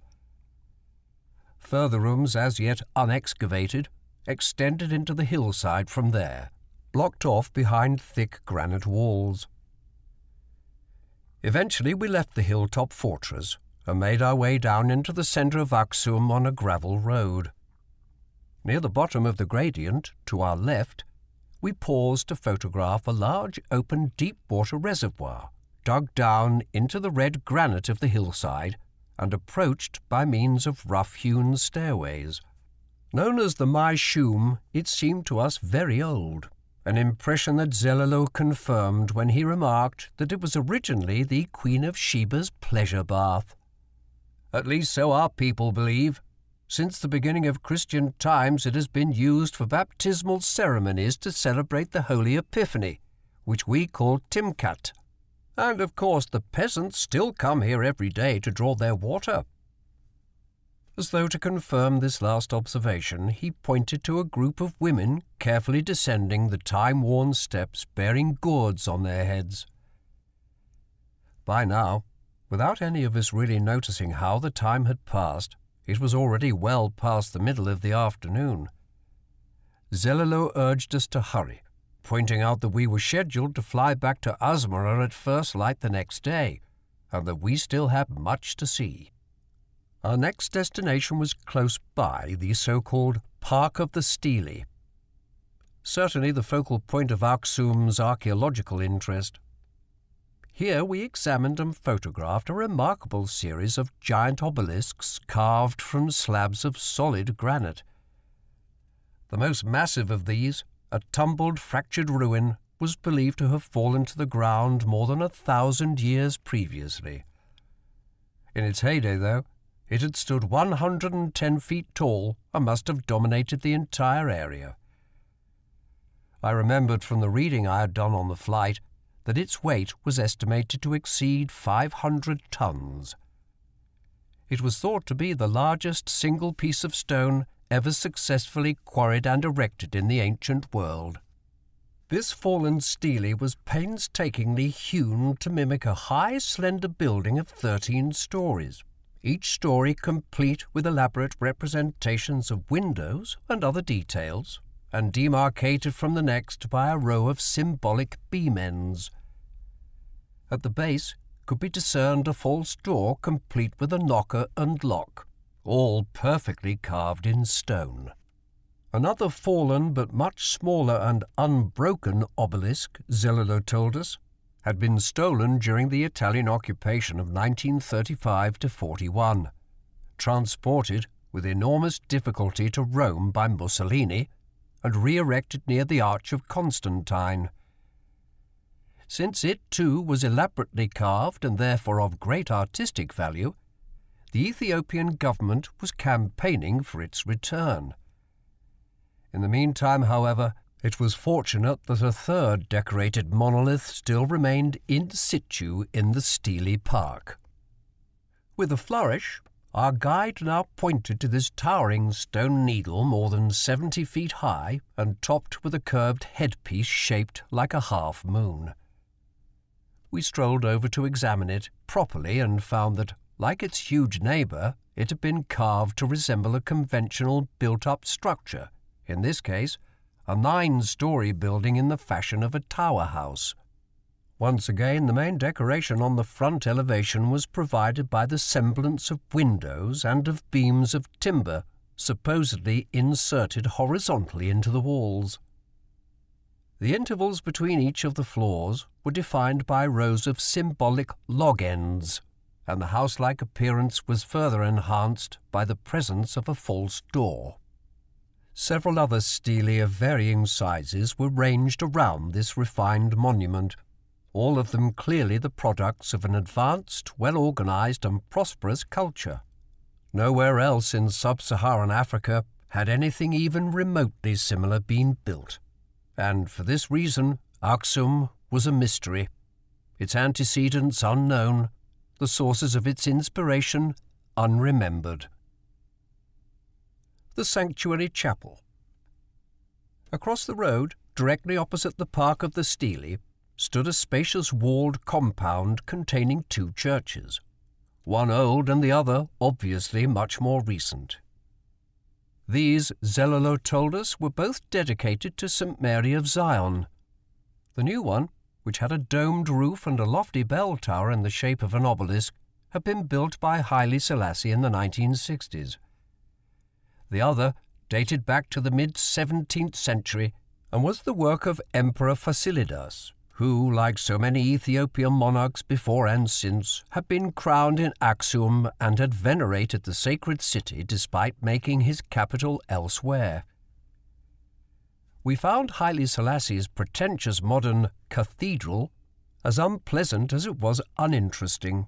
Further rooms, as yet unexcavated, extended into the hillside from there, blocked off behind thick granite walls. Eventually we left the hilltop fortress and made our way down into the centre of Aksum on a gravel road. Near the bottom of the gradient, to our left, we paused to photograph a large open deep water reservoir dug down into the red granite of the hillside and approached by means of rough-hewn stairways. Known as the Mai Shum, it seemed to us very old, an impression that Zelelew confirmed when he remarked that it was originally the Queen of Sheba's pleasure bath. At least so our people believe. Since the beginning of Christian times, it has been used for baptismal ceremonies to celebrate the Holy Epiphany, which we call Timkat. And of course, the peasants still come here every day to draw their water. As though to confirm this last observation, he pointed to a group of women carefully descending the time worn steps bearing gourds on their heads. By now, Without any of us really noticing how the time had passed, it was already well past the middle of the afternoon. Zelelew urged us to hurry, pointing out that we were scheduled to fly back to Asmara at first light the next day, and that we still had much to see. Our next destination was close by, the so-called Park of the Stele. Certainly the focal point of Aksum's archaeological interest. Here we examined and photographed a remarkable series of giant obelisks carved from slabs of solid granite. The most massive of these, a tumbled, fractured ruin, was believed to have fallen to the ground more than a thousand years previously. In its heyday, though, it had stood 110 feet tall and must have dominated the entire area. I remembered from the reading I had done on the flight that its weight was estimated to exceed 500 tons. It was thought to be the largest single piece of stone ever successfully quarried and erected in the ancient world. This fallen stele was painstakingly hewn to mimic a high, slender building of 13 stories, each story complete with elaborate representations of windows and other details, and demarcated from the next by a row of symbolic beam ends. At the base could be discerned a false door complete with a knocker and lock, all perfectly carved in stone. Another fallen but much smaller and unbroken obelisk, Zelelew told us, had been stolen during the Italian occupation of 1935 to 41. transported with enormous difficulty to Rome by Mussolini and re erected near the Arch of Constantine. Since it too was elaborately carved and therefore of great artistic value, the Ethiopian government was campaigning for its return. In the meantime, however, it was fortunate that a third decorated monolith still remained in situ in the Stelae Park. With a flourish, our guide now pointed to this towering stone needle more than seventy feet high and topped with a curved headpiece shaped like a half moon. We strolled over to examine it properly and found that, like its huge neighbour, it had been carved to resemble a conventional built up structure, in this case, a nine story building in the fashion of a tower house. Once again, the main decoration on the front elevation was provided by the semblance of windows and of beams of timber, supposedly inserted horizontally into the walls. The intervals between each of the floors were defined by rows of symbolic log ends, and the house-like appearance was further enhanced by the presence of a false door. Several other stelae of varying sizes were ranged around this refined monument, all of them clearly the products of an advanced, well organized, and prosperous culture. Nowhere else in sub Saharan Africa had anything even remotely similar been built, and for this reason Aksum was a mystery, its antecedents unknown, the sources of its inspiration unremembered. The Sanctuary Chapel. Across the road, directly opposite the Park of the Stele, stood a spacious walled compound containing two churches, one old and the other obviously much more recent. These, Zelelew told us, were both dedicated to St. Mary of Zion. The new one, which had a domed roof and a lofty bell tower in the shape of an obelisk, had been built by Haile Selassie in the 1960s. The other dated back to the mid 17th century and was the work of Emperor Fasilidas, who, like so many Ethiopian monarchs before and since, had been crowned in Aksum and had venerated the sacred city despite making his capital elsewhere. We found Haile Selassie's pretentious modern cathedral as unpleasant as it was uninteresting.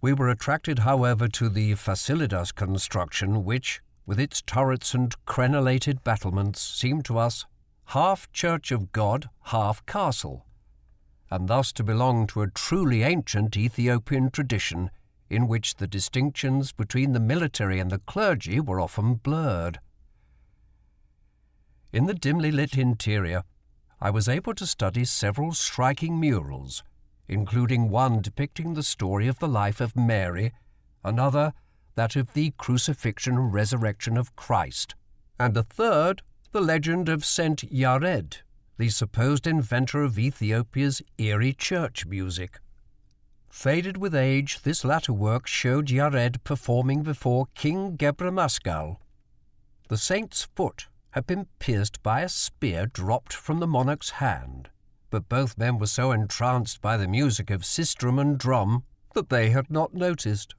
We were attracted, however, to the Fasilidas construction, which, with its turrets and crenellated battlements, seemed to us half Church of God, half castle, and thus to belong to a truly ancient Ethiopian tradition in which the distinctions between the military and the clergy were often blurred. In the dimly lit interior, I was able to study several striking murals, including one depicting the story of the life of Mary, another that of the crucifixion and resurrection of Christ, and a third the legend of Saint Yared, the supposed inventor of Ethiopia's eerie church music. Faded with age, this latter work showed Yared performing before King Gebre Meskal. The saint's foot had been pierced by a spear dropped from the monarch's hand, but both men were so entranced by the music of sistrum and drum that they had not noticed.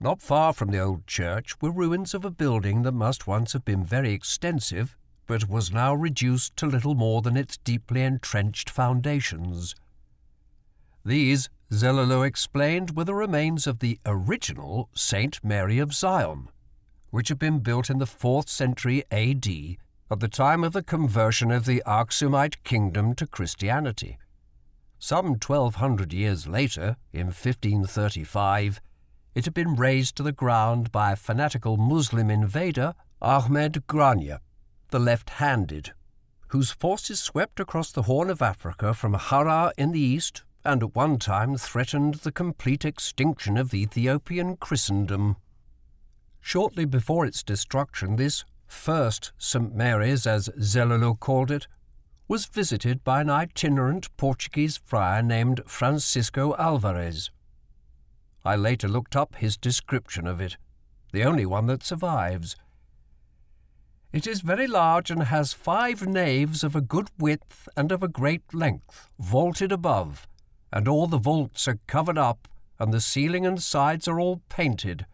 Not far from the old church were ruins of a building that must once have been very extensive, but was now reduced to little more than its deeply entrenched foundations. These, Zelelew explained, were the remains of the original Saint Mary of Zion, which had been built in the 4th century AD at the time of the conversion of the Aksumite kingdom to Christianity. Some 1200 years later, in 1535, it had been razed to the ground by a fanatical Muslim invader, Ahmed Gragn, the left-handed, whose forces swept across the Horn of Africa from Harar in the east and at one time threatened the complete extinction of Ethiopian Christendom. Shortly before its destruction, this first St. Mary's, as Zelelew called it, was visited by an itinerant Portuguese friar named Francisco Alvarez. I later looked up his description of it, the only one that survives. It is very large and has five naves of a good width and of a great length, vaulted above, and all the vaults are covered up, and the ceiling and sides are all painted,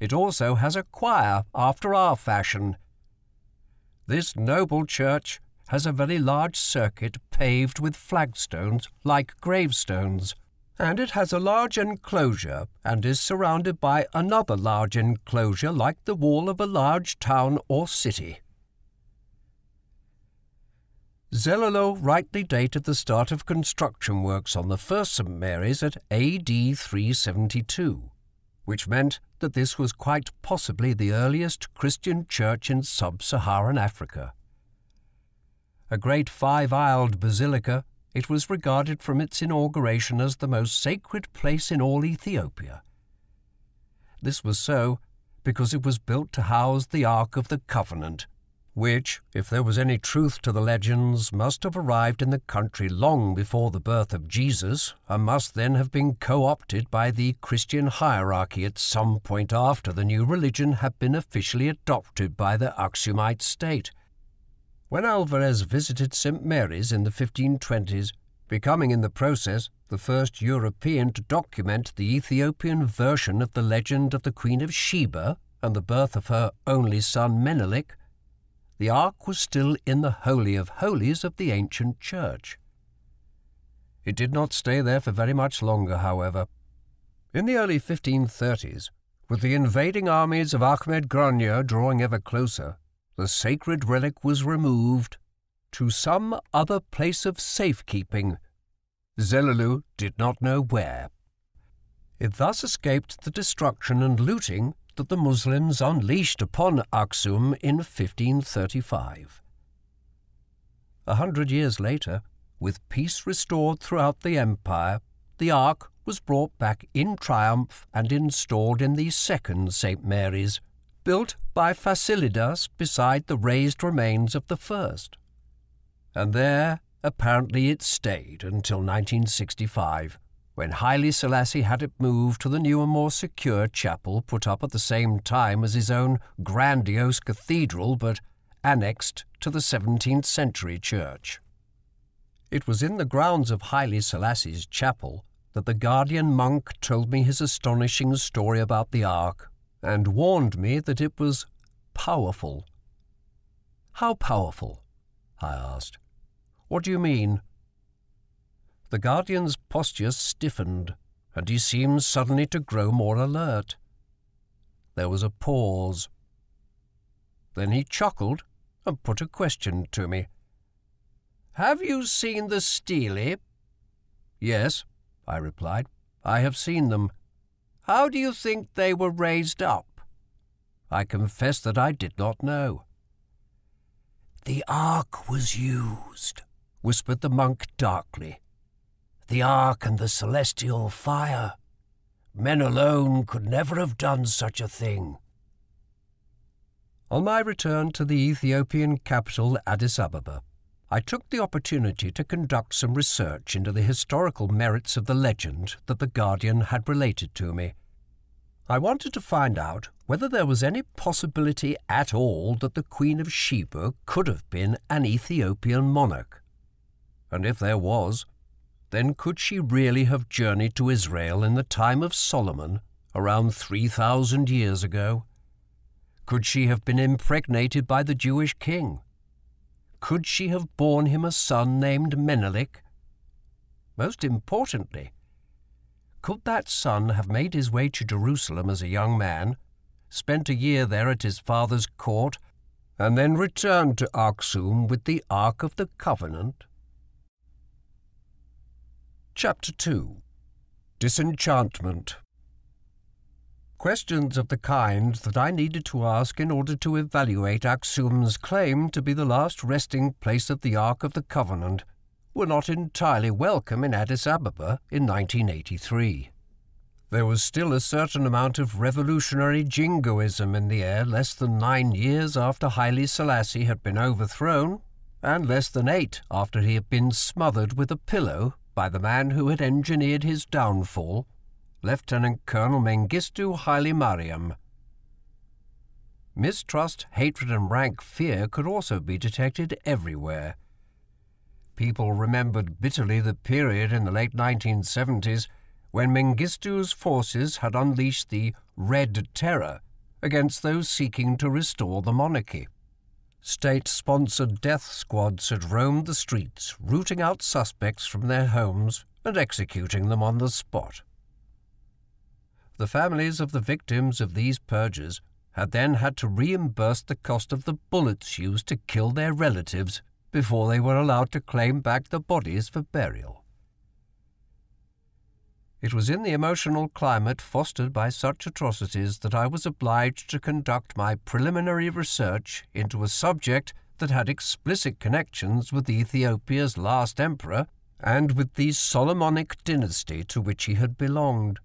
It also has a choir after our fashion. This noble church has a very large circuit paved with flagstones like gravestones, and it has a large enclosure and is surrounded by another large enclosure like the wall of a large town or city. Zelelew rightly dated the start of construction works on the first St Mary's at AD 372, which meant that this was quite possibly the earliest Christian church in sub-Saharan Africa. A great five-aisled basilica, it was regarded from its inauguration as the most sacred place in all Ethiopia. This was so because it was built to house the Ark of the Covenant, which, if there was any truth to the legends, must have arrived in the country long before the birth of Jesus, and must then have been co opted by the Christian hierarchy at some point after the new religion had been officially adopted by the Aksumite state. When Alvarez visited St. Mary's in the 1520s, becoming in the process the first European to document the Ethiopian version of the legend of the Queen of Sheba and the birth of her only son Menelik, the ark was still in the Holy of Holies of the ancient church. It did not stay there for very much longer, however. In the early 1530s, with the invading armies of Ahmed Gragn drawing ever closer, the sacred relic was removed to some other place of safekeeping. Zelelew did not know where. It thus escaped the destruction and looting that the Muslims unleashed upon Aksum in 1535. A hundred years later, with peace restored throughout the empire, the Ark was brought back in triumph and installed in the second St. Mary's, built by Fasilidas beside the razed remains of the first. And there, apparently, it stayed until 1965 when Haile Selassie had it moved to the new and more secure chapel put up at the same time as his own grandiose cathedral but annexed to the 17th century church. It was in the grounds of Haile Selassie's chapel that the guardian monk told me his astonishing story about the Ark and warned me that it was powerful. How powerful? I asked. What do you mean? The guardian's posture stiffened, and he seemed suddenly to grow more alert. There was a pause. Then he chuckled and put a question to me. Have you seen the Stele? Yes, I replied. I have seen them. How do you think they were raised up? I confess that I did not know. The ark was used, whispered the monk darkly the ark and the celestial fire. Men alone could never have done such a thing. On my return to the Ethiopian capital, Addis Ababa, I took the opportunity to conduct some research into the historical merits of the legend that the Guardian had related to me. I wanted to find out whether there was any possibility at all that the Queen of Sheba could have been an Ethiopian monarch. And if there was, then could she really have journeyed to Israel in the time of Solomon, around 3,000 years ago? Could she have been impregnated by the Jewish king? Could she have borne him a son named Menelik? Most importantly, could that son have made his way to Jerusalem as a young man, spent a year there at his father's court, and then returned to Aksum with the Ark of the Covenant? Chapter 2 Disenchantment Questions of the kind that I needed to ask in order to evaluate Aksum's claim to be the last resting place of the Ark of the Covenant were not entirely welcome in Addis Ababa in 1983. There was still a certain amount of revolutionary jingoism in the air less than nine years after Haile Selassie had been overthrown, and less than eight after he had been smothered with a pillow by the man who had engineered his downfall, Lieutenant Colonel Mengistu Haile Mariam. Mistrust, hatred, and rank fear could also be detected everywhere. People remembered bitterly the period in the late 1970s when Mengistu's forces had unleashed the Red Terror against those seeking to restore the monarchy. State-sponsored death squads had roamed the streets, rooting out suspects from their homes and executing them on the spot. The families of the victims of these purges had then had to reimburse the cost of the bullets used to kill their relatives before they were allowed to claim back the bodies for burial. It was in the emotional climate fostered by such atrocities that I was obliged to conduct my preliminary research into a subject that had explicit connections with Ethiopia's last emperor and with the Solomonic dynasty to which he had belonged.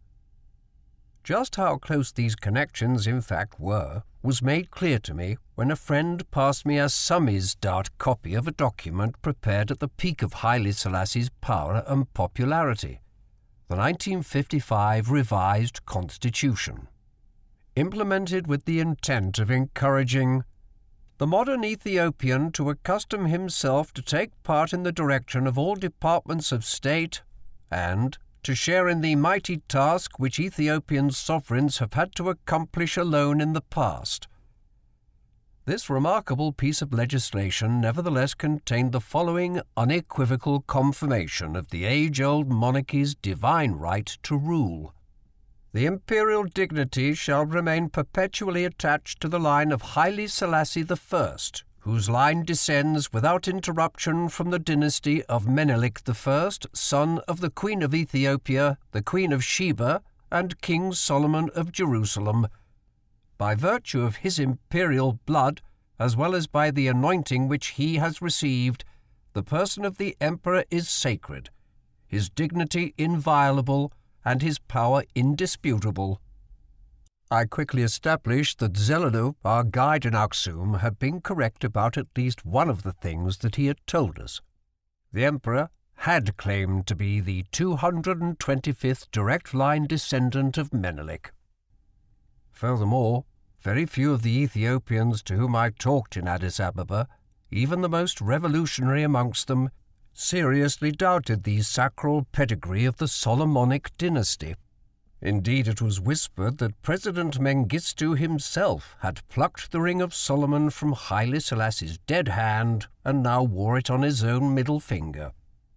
Just how close these connections in fact were was made clear to me when a friend passed me a samizdat copy of a document prepared at the peak of Haile Selassie's power and popularity the 1955 Revised Constitution, implemented with the intent of encouraging the modern Ethiopian to accustom himself to take part in the direction of all departments of state and to share in the mighty task which Ethiopian sovereigns have had to accomplish alone in the past this remarkable piece of legislation nevertheless contained the following unequivocal confirmation of the age-old monarchy's divine right to rule. The imperial dignity shall remain perpetually attached to the line of Haile Selassie I, whose line descends without interruption from the dynasty of Menelik I, son of the Queen of Ethiopia, the Queen of Sheba, and King Solomon of Jerusalem, by virtue of his imperial blood, as well as by the anointing which he has received, the person of the emperor is sacred, his dignity inviolable, and his power indisputable. I quickly established that Zelelew, our guide in Aksum, had been correct about at least one of the things that he had told us. The emperor had claimed to be the 225th direct line descendant of Menelik. Furthermore, very few of the Ethiopians to whom I talked in Addis Ababa, even the most revolutionary amongst them, seriously doubted the sacral pedigree of the Solomonic dynasty. Indeed, it was whispered that President Mengistu himself had plucked the ring of Solomon from Haile Selassie's dead hand and now wore it on his own middle finger,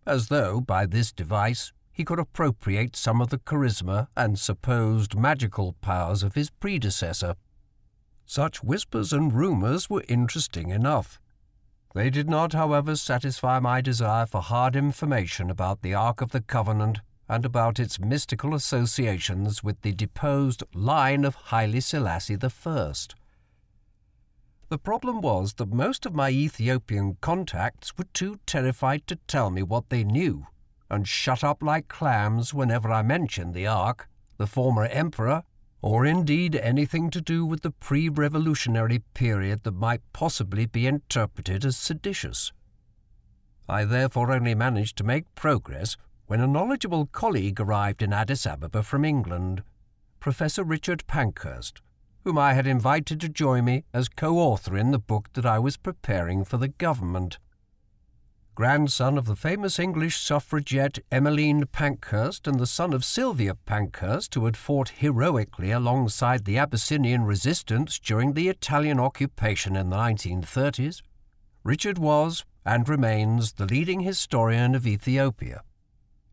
as though by this device he could appropriate some of the charisma and supposed magical powers of his predecessor. Such whispers and rumours were interesting enough. They did not, however, satisfy my desire for hard information about the Ark of the Covenant and about its mystical associations with the deposed line of Haile Selassie I. The problem was that most of my Ethiopian contacts were too terrified to tell me what they knew and shut up like clams whenever I mentioned the Ark, the former emperor, or indeed anything to do with the pre-revolutionary period that might possibly be interpreted as seditious. I therefore only managed to make progress when a knowledgeable colleague arrived in Addis Ababa from England, Professor Richard Pankhurst, whom I had invited to join me as co-author in the book that I was preparing for the government grandson of the famous English suffragette Emmeline Pankhurst and the son of Sylvia Pankhurst, who had fought heroically alongside the Abyssinian resistance during the Italian occupation in the 1930s, Richard was, and remains, the leading historian of Ethiopia.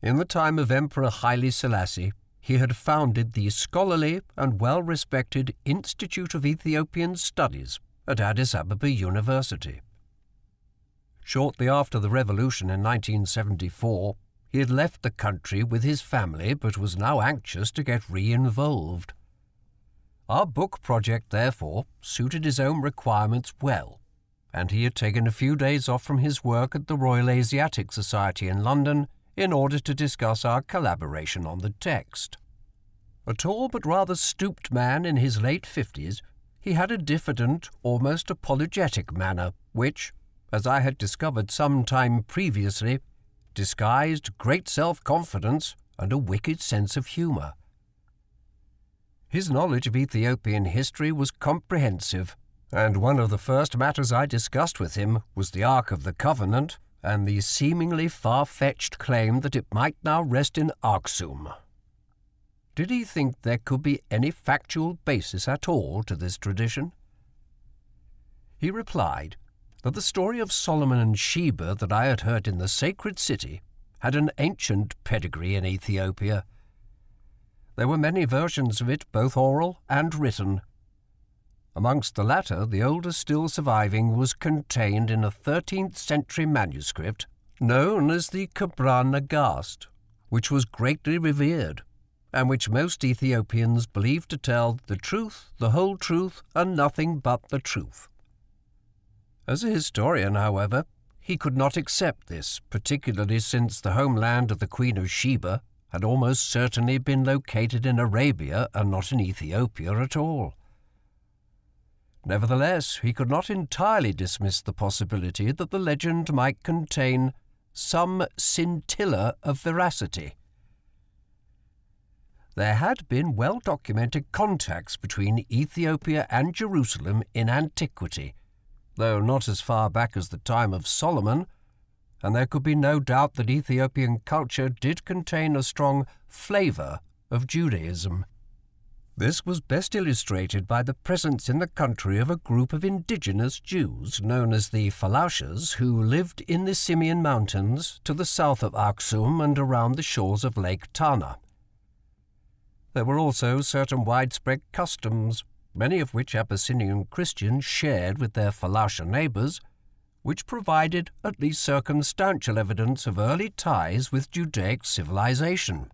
In the time of Emperor Haile Selassie, he had founded the scholarly and well-respected Institute of Ethiopian Studies at Addis Ababa University. Shortly after the revolution in 1974, he had left the country with his family but was now anxious to get re-involved. Our book project, therefore, suited his own requirements well, and he had taken a few days off from his work at the Royal Asiatic Society in London in order to discuss our collaboration on the text. A tall but rather stooped man in his late fifties, he had a diffident, almost apologetic manner, which, as I had discovered some time previously, disguised great self-confidence and a wicked sense of humour. His knowledge of Ethiopian history was comprehensive, and one of the first matters I discussed with him was the Ark of the Covenant and the seemingly far-fetched claim that it might now rest in Aksum. did he think there could be any factual basis at all to this tradition? He replied that the story of Solomon and Sheba that I had heard in the sacred city had an ancient pedigree in Ethiopia. There were many versions of it, both oral and written. Amongst the latter, the oldest still surviving was contained in a 13th century manuscript known as the Kebra Nagast, which was greatly revered, and which most Ethiopians believed to tell the truth, the whole truth, and nothing but the truth. As a historian, however, he could not accept this, particularly since the homeland of the Queen of Sheba had almost certainly been located in Arabia and not in Ethiopia at all. Nevertheless, he could not entirely dismiss the possibility that the legend might contain some scintilla of veracity. There had been well documented contacts between Ethiopia and Jerusalem in antiquity, though not as far back as the time of Solomon, and there could be no doubt that Ethiopian culture did contain a strong flavour of Judaism. This was best illustrated by the presence in the country of a group of indigenous Jews known as the Falashas who lived in the Simien Mountains to the south of Aksum and around the shores of Lake Tana. There were also certain widespread customs many of which Abyssinian Christians shared with their Falasha neighbours, which provided at least circumstantial evidence of early ties with Judaic civilization.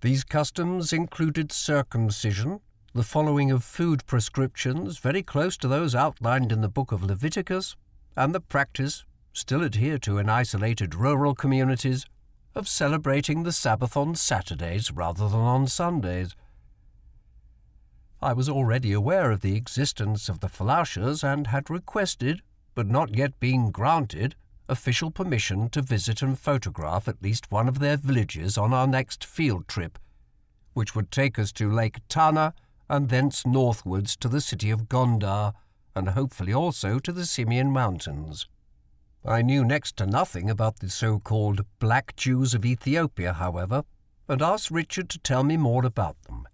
These customs included circumcision, the following of food prescriptions very close to those outlined in the book of Leviticus, and the practice, still adhered to in isolated rural communities, of celebrating the Sabbath on Saturdays rather than on Sundays. I was already aware of the existence of the Falashas and had requested, but not yet been granted, official permission to visit and photograph at least one of their villages on our next field trip, which would take us to Lake Tana and thence northwards to the city of Gondar and hopefully also to the Simien Mountains. I knew next to nothing about the so-called Black Jews of Ethiopia, however, and asked Richard to tell me more about them.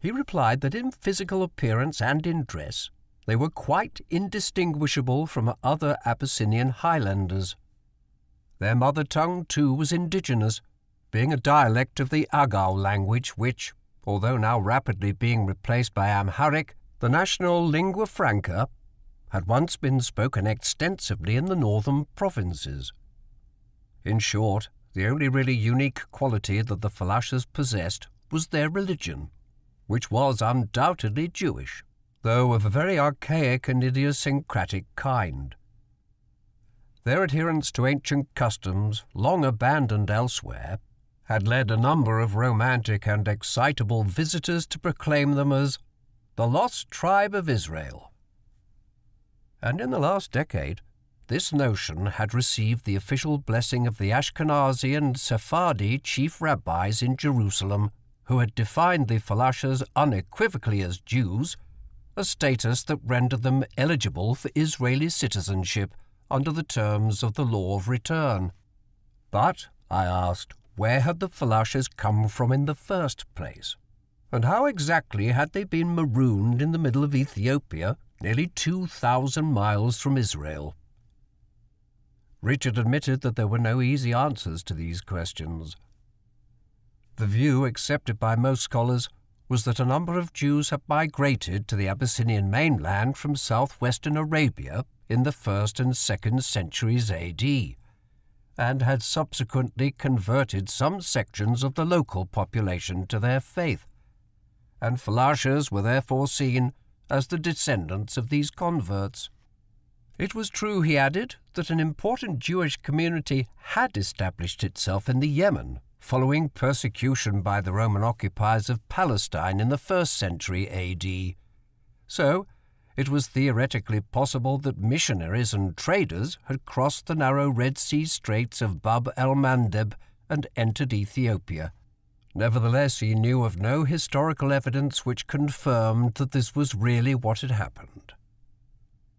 He replied that in physical appearance and in dress they were quite indistinguishable from other Abyssinian highlanders. Their mother tongue, too, was indigenous, being a dialect of the Agau language which, although now rapidly being replaced by Amharic, the national lingua franca, had once been spoken extensively in the northern provinces. In short, the only really unique quality that the Falashas possessed was their religion which was undoubtedly Jewish, though of a very archaic and idiosyncratic kind. Their adherence to ancient customs, long abandoned elsewhere, had led a number of romantic and excitable visitors to proclaim them as the lost tribe of Israel. And in the last decade, this notion had received the official blessing of the Ashkenazi and Sephardi chief rabbis in Jerusalem who had defined the Falashas unequivocally as Jews, a status that rendered them eligible for Israeli citizenship under the terms of the law of return. But, I asked, where had the Falashas come from in the first place? And how exactly had they been marooned in the middle of Ethiopia, nearly 2,000 miles from Israel? Richard admitted that there were no easy answers to these questions. The view accepted by most scholars was that a number of Jews had migrated to the Abyssinian mainland from southwestern Arabia in the first and second centuries AD, and had subsequently converted some sections of the local population to their faith, and Falashas were therefore seen as the descendants of these converts. It was true, he added, that an important Jewish community had established itself in the Yemen following persecution by the Roman occupiers of Palestine in the first century AD. So, it was theoretically possible that missionaries and traders had crossed the narrow Red Sea straits of Bab el Mandeb and entered Ethiopia. Nevertheless, he knew of no historical evidence which confirmed that this was really what had happened.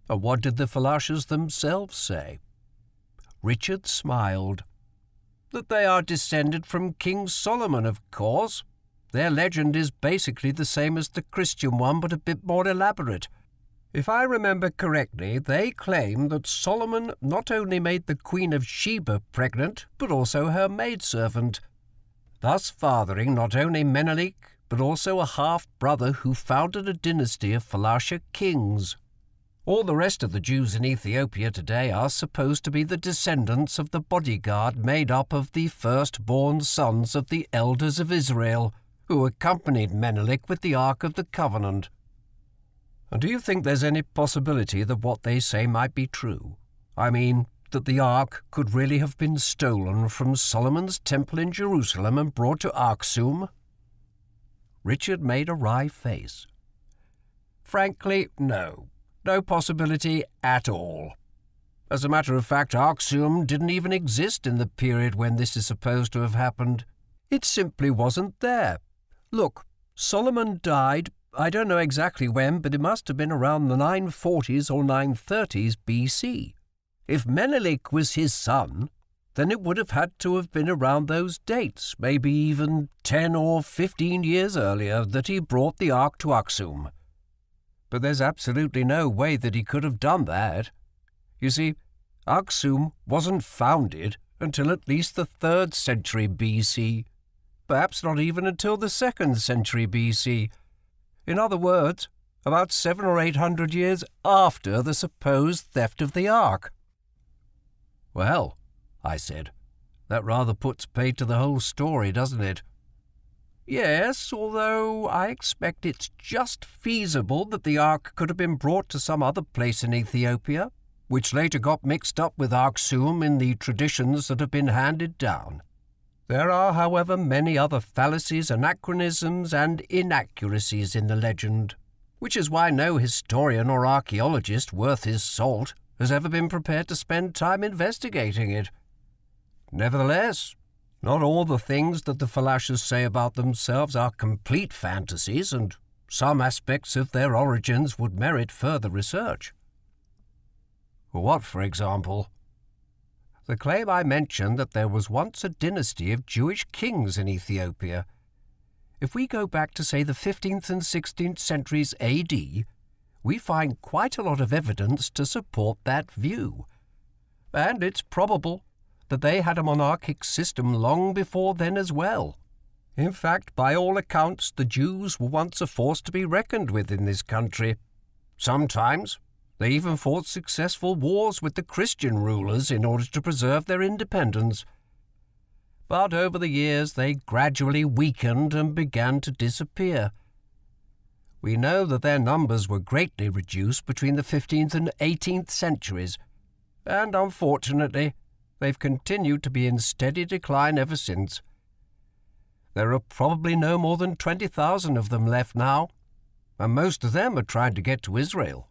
And what did the Falashas themselves say? Richard smiled. That they are descended from King Solomon, of course. Their legend is basically the same as the Christian one, but a bit more elaborate. If I remember correctly, they claim that Solomon not only made the Queen of Sheba pregnant, but also her maidservant, thus fathering not only Menelik, but also a half brother who founded a dynasty of Falasha kings. All the rest of the Jews in Ethiopia today are supposed to be the descendants of the bodyguard made up of the firstborn sons of the elders of Israel, who accompanied Menelik with the Ark of the Covenant. And do you think there's any possibility that what they say might be true? I mean, that the Ark could really have been stolen from Solomon's temple in Jerusalem and brought to Aksum? Richard made a wry face. Frankly, no. No possibility at all. As a matter of fact, Aksum didn't even exist in the period when this is supposed to have happened. It simply wasn't there. Look, Solomon died I don't know exactly when, but it must have been around the 940s or 930s BC. If Menelik was his son, then it would have had to have been around those dates, maybe even 10 or 15 years earlier, that he brought the Ark to Aksum. But there's absolutely no way that he could have done that. You see, Aksum wasn't founded until at least the 3rd century BC, perhaps not even until the 2nd century BC, in other words, about seven or eight hundred years after the supposed theft of the Ark. Well, I said, that rather puts paid to the whole story, doesn't it? Yes, although I expect it's just feasible that the Ark could have been brought to some other place in Ethiopia, which later got mixed up with Aksum in the traditions that have been handed down. There are, however, many other fallacies, anachronisms, and inaccuracies in the legend, which is why no historian or archaeologist worth his salt has ever been prepared to spend time investigating it. Nevertheless, not all the things that the Falashas say about themselves are complete fantasies, and some aspects of their origins would merit further research. What, for example? the claim I mentioned that there was once a dynasty of Jewish kings in Ethiopia. If we go back to, say, the 15th and 16th centuries AD, we find quite a lot of evidence to support that view. And it's probable that they had a monarchic system long before then as well. In fact, by all accounts, the Jews were once a force to be reckoned with in this country. Sometimes they even fought successful wars with the Christian rulers in order to preserve their independence. But over the years they gradually weakened and began to disappear. We know that their numbers were greatly reduced between the 15th and 18th centuries, and unfortunately, they've continued to be in steady decline ever since. There are probably no more than 20,000 of them left now, and most of them are trying to get to Israel.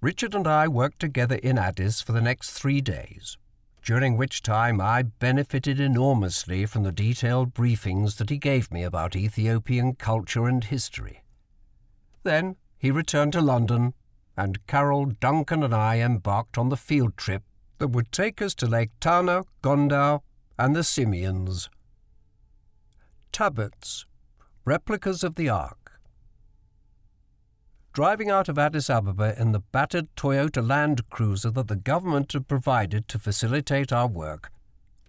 Richard and I worked together in Addis for the next three days, during which time I benefited enormously from the detailed briefings that he gave me about Ethiopian culture and history. Then he returned to London, and Carol, Duncan, and I embarked on the field trip that would take us to Lake Tana, Gondar, and the Simiens. Tabots, replicas of the Ark. Driving out of Addis Ababa in the battered Toyota Land Cruiser that the government had provided to facilitate our work,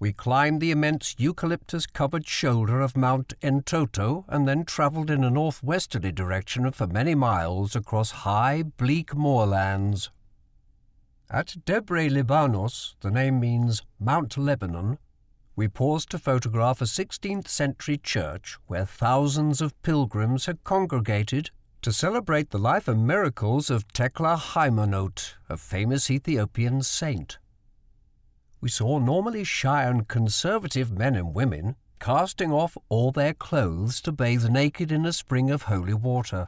we climbed the immense eucalyptus covered shoulder of Mount Entoto and then travelled in a northwesterly direction for many miles across high, bleak moorlands. At Debre Libanos, the name means Mount Lebanon, we paused to photograph a 16th century church where thousands of pilgrims had congregated to celebrate the life and miracles of Tekla Haimanot, a famous Ethiopian saint. We saw normally shy and conservative men and women casting off all their clothes to bathe naked in a spring of holy water.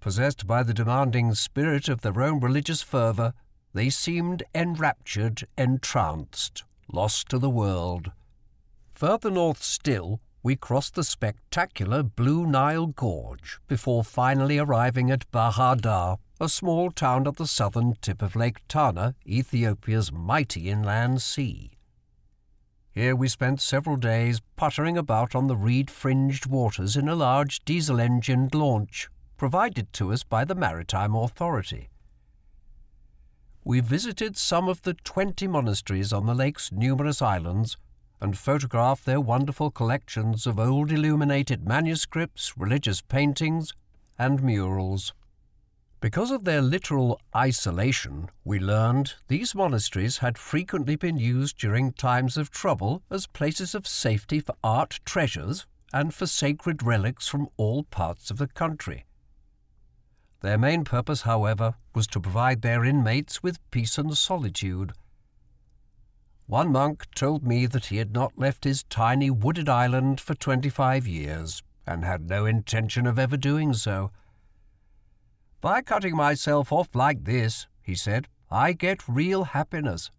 Possessed by the demanding spirit of their own religious fervour, they seemed enraptured, entranced, lost to the world. Further north still, we crossed the spectacular Blue Nile Gorge before finally arriving at Bahar Dar, a small town at the southern tip of Lake Tana, Ethiopia's mighty inland sea. Here we spent several days puttering about on the reed fringed waters in a large diesel engined launch provided to us by the Maritime Authority. We visited some of the twenty monasteries on the lake's numerous islands and photographed their wonderful collections of old illuminated manuscripts, religious paintings, and murals. Because of their literal isolation, we learned these monasteries had frequently been used during times of trouble as places of safety for art treasures and for sacred relics from all parts of the country. Their main purpose, however, was to provide their inmates with peace and solitude. One monk told me that he had not left his tiny wooded island for twenty-five years, and had no intention of ever doing so. By cutting myself off like this, he said, I get real happiness.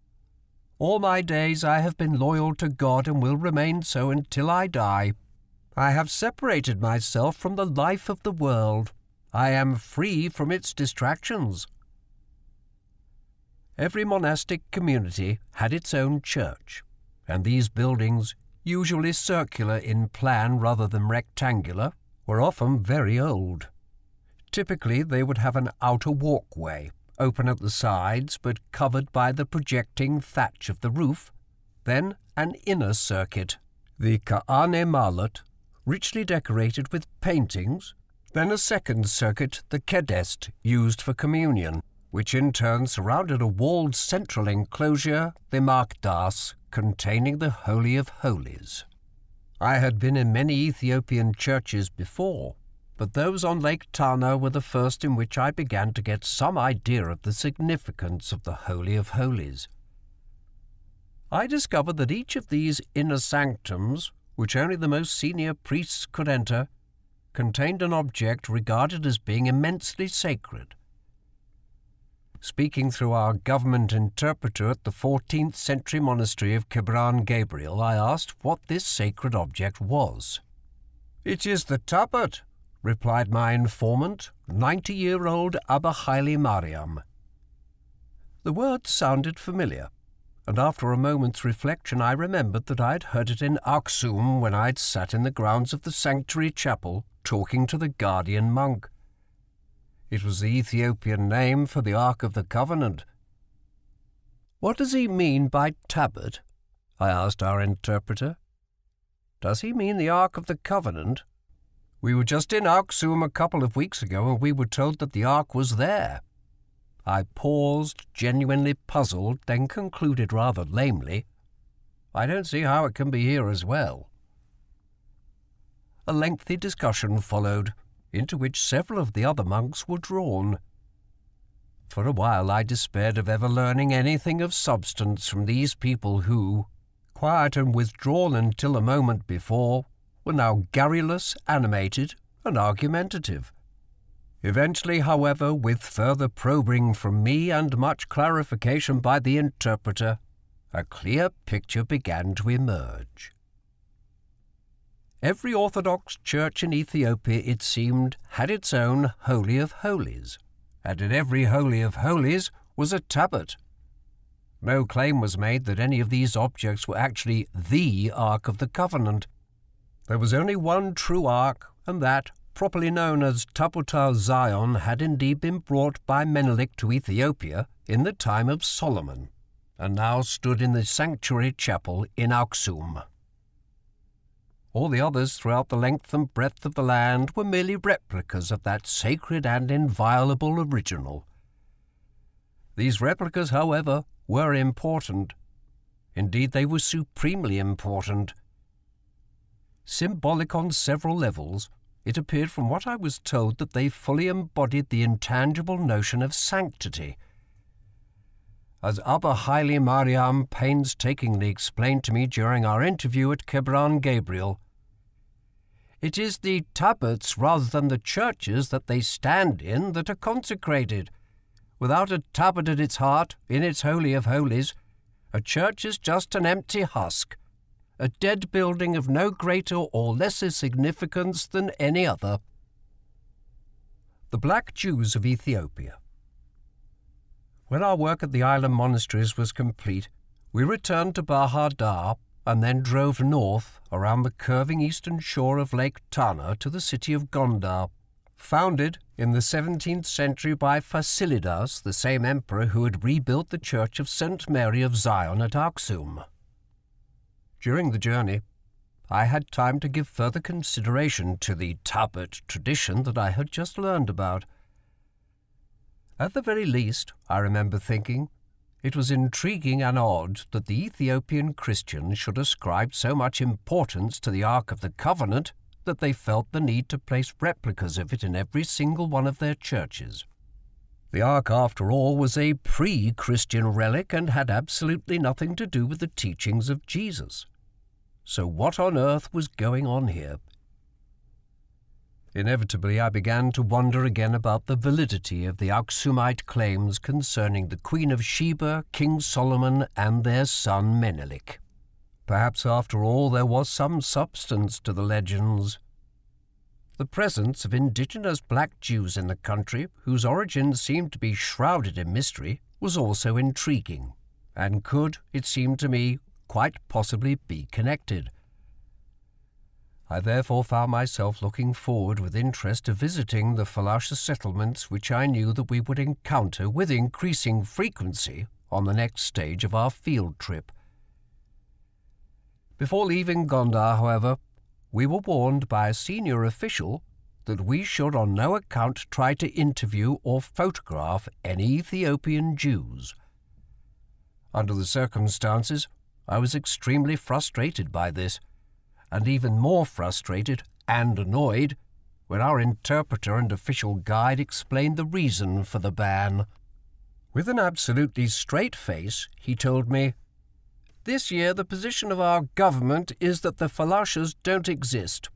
All my days I have been loyal to God and will remain so until I die. I have separated myself from the life of the world. I am free from its distractions. Every monastic community had its own church, and these buildings, usually circular in plan rather than rectangular, were often very old. Typically, they would have an outer walkway, open at the sides but covered by the projecting thatch of the roof, then an inner circuit, the Ka'ane Malut, richly decorated with paintings, then a second circuit, the Kedest, used for communion, which in turn surrounded a walled central enclosure, the Makdas, containing the Holy of Holies. I had been in many Ethiopian churches before, but those on Lake Tana were the first in which I began to get some idea of the significance of the Holy of Holies. I discovered that each of these inner sanctums, which only the most senior priests could enter, contained an object regarded as being immensely sacred. Speaking through our government interpreter at the 14th century monastery of Kebran Gabriel, I asked what this sacred object was. It is the tabot, replied my informant, ninety-year-old Abba Haile Mariam. The word sounded familiar, and after a moment's reflection I remembered that I'd heard it in Aksum when I'd sat in the grounds of the sanctuary chapel talking to the guardian monk. It was the Ethiopian name for the Ark of the Covenant. What does he mean by tabot? I asked our interpreter. Does he mean the Ark of the Covenant we were just in Aksum a couple of weeks ago and we were told that the Ark was there. I paused, genuinely puzzled, then concluded rather lamely, I don't see how it can be here as well. A lengthy discussion followed, into which several of the other monks were drawn. For a while I despaired of ever learning anything of substance from these people who, quiet and withdrawn until a moment before, were now garrulous, animated, and argumentative. Eventually, however, with further probing from me and much clarification by the interpreter, a clear picture began to emerge. Every Orthodox church in Ethiopia, it seemed, had its own Holy of Holies, and in every Holy of Holies was a tabot. No claim was made that any of these objects were actually the Ark of the Covenant, there was only one true ark, and that, properly known as Tabota Zion, had indeed been brought by Menelik to Ethiopia in the time of Solomon, and now stood in the sanctuary chapel in Aksum. All the others throughout the length and breadth of the land were merely replicas of that sacred and inviolable original. These replicas, however, were important. Indeed, they were supremely important Symbolic on several levels, it appeared from what I was told that they fully embodied the intangible notion of sanctity. As Abba Haile Mariam painstakingly explained to me during our interview at Kebran Gabriel, it is the tabots rather than the churches that they stand in that are consecrated. Without a tabot at its heart, in its Holy of Holies, a church is just an empty husk a dead building of no greater or lesser significance than any other. The Black Jews of Ethiopia, When our work at the island monasteries was complete, we returned to Bahar Dar and then drove north around the curving eastern shore of Lake Tana to the city of Gondar, founded in the 17th century by Fasilidas, the same emperor who had rebuilt the church of St. Mary of Zion at Aksum. During the journey, I had time to give further consideration to the tabot tradition that I had just learned about. At the very least, I remember thinking, it was intriguing and odd that the Ethiopian Christians should ascribe so much importance to the Ark of the Covenant that they felt the need to place replicas of it in every single one of their churches. The Ark, after all, was a pre Christian relic and had absolutely nothing to do with the teachings of Jesus. So, what on earth was going on here? Inevitably, I began to wonder again about the validity of the Aksumite claims concerning the Queen of Sheba, King Solomon, and their son Menelik. Perhaps, after all, there was some substance to the legends. The presence of indigenous black Jews in the country, whose origins seemed to be shrouded in mystery, was also intriguing, and could, it seemed to me, quite possibly be connected. I therefore found myself looking forward with interest to visiting the Falasha settlements which I knew that we would encounter with increasing frequency on the next stage of our field trip. Before leaving Gondar, however, we were warned by a senior official that we should on no account try to interview or photograph any Ethiopian Jews. Under the circumstances, I was extremely frustrated by this, and even more frustrated and annoyed when our interpreter and official guide explained the reason for the ban. With an absolutely straight face, he told me, This year the position of our government is that the Falashas don't exist,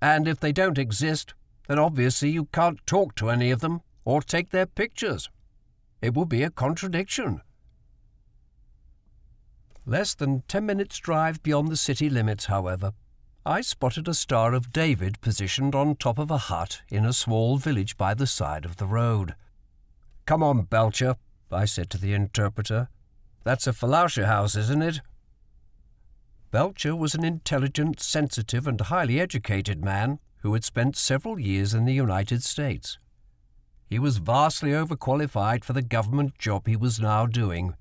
and if they don't exist, then obviously you can't talk to any of them or take their pictures. It would be a contradiction. Less than ten minutes' drive beyond the city limits, however, I spotted a Star of David positioned on top of a hut in a small village by the side of the road. Come on, Belachew, I said to the interpreter. That's a Falasha house, isn't it? Belachew was an intelligent, sensitive, and highly educated man who had spent several years in the United States. He was vastly overqualified for the government job he was now doing,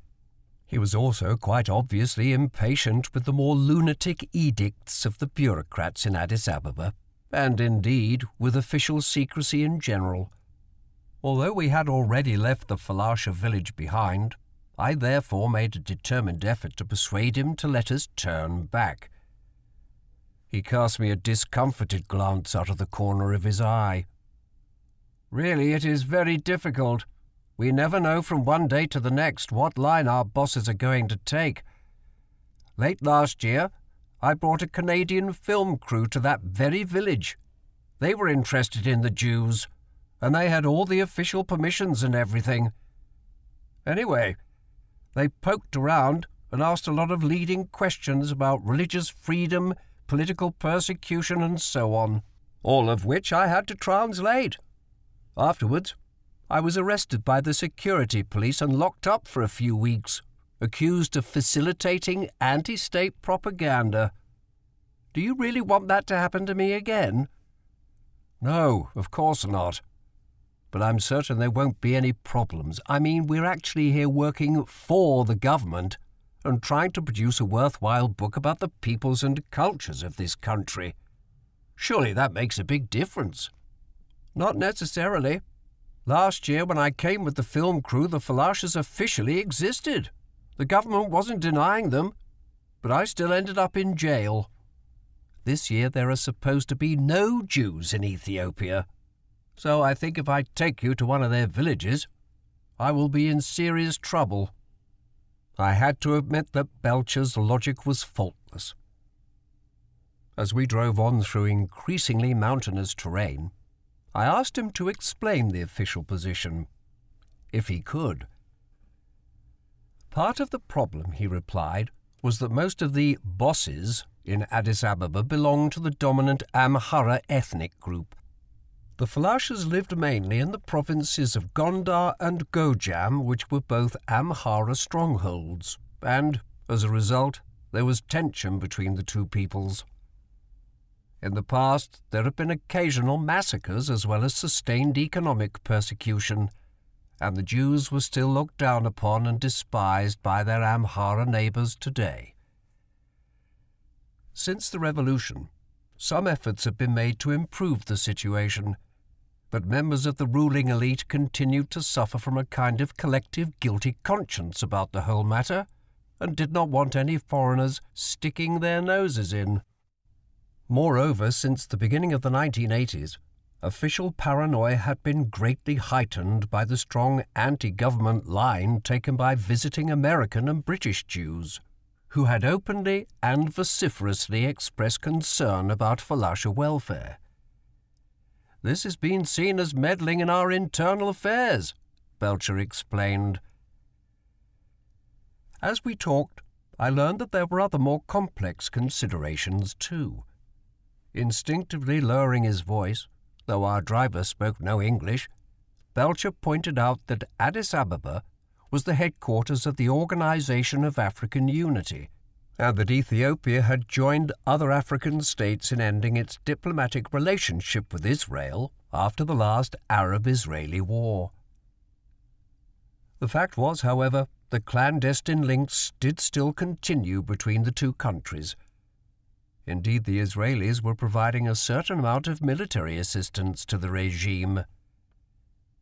he was also quite obviously impatient with the more lunatic edicts of the bureaucrats in Addis Ababa, and indeed with official secrecy in general. Although we had already left the Falasha village behind, I therefore made a determined effort to persuade him to let us turn back. He cast me a discomfited glance out of the corner of his eye. Really, it is very difficult, we never know from one day to the next what line our bosses are going to take. Late last year, I brought a Canadian film crew to that very village. They were interested in the Jews, and they had all the official permissions and everything. Anyway, they poked around and asked a lot of leading questions about religious freedom, political persecution, and so on, all of which I had to translate. Afterwards, I was arrested by the security police and locked up for a few weeks, accused of facilitating anti state propaganda. Do you really want that to happen to me again? No, of course not. But I'm certain there won't be any problems. I mean, we're actually here working for the government and trying to produce a worthwhile book about the peoples and cultures of this country. Surely that makes a big difference. Not necessarily. Last year, when I came with the film crew, the Falashas officially existed. The government wasn't denying them, but I still ended up in jail. This year, there are supposed to be no Jews in Ethiopia. So I think if I take you to one of their villages, I will be in serious trouble. I had to admit that Belachew's logic was faultless. As we drove on through increasingly mountainous terrain, I asked him to explain the official position, if he could. Part of the problem, he replied, was that most of the bosses in Addis Ababa belonged to the dominant Amhara ethnic group. The Falashas lived mainly in the provinces of Gondar and Gojam, which were both Amhara strongholds, and, as a result, there was tension between the two peoples. In the past, there have been occasional massacres as well as sustained economic persecution, and the Jews were still looked down upon and despised by their Amhara neighbors today. Since the revolution, some efforts have been made to improve the situation, but members of the ruling elite continued to suffer from a kind of collective guilty conscience about the whole matter and did not want any foreigners sticking their noses in. Moreover, since the beginning of the 1980s, official paranoia had been greatly heightened by the strong anti government line taken by visiting American and British Jews, who had openly and vociferously expressed concern about Falasha welfare. This has been seen as meddling in our internal affairs, Belachew explained. As we talked, I learned that there were other more complex considerations too. Instinctively lowering his voice, though our driver spoke no English, Belachew pointed out that Addis Ababa was the headquarters of the Organization of African Unity, and that Ethiopia had joined other African states in ending its diplomatic relationship with Israel after the last Arab Israeli war. The fact was, however, that clandestine links did still continue between the two countries Indeed, the Israelis were providing a certain amount of military assistance to the regime.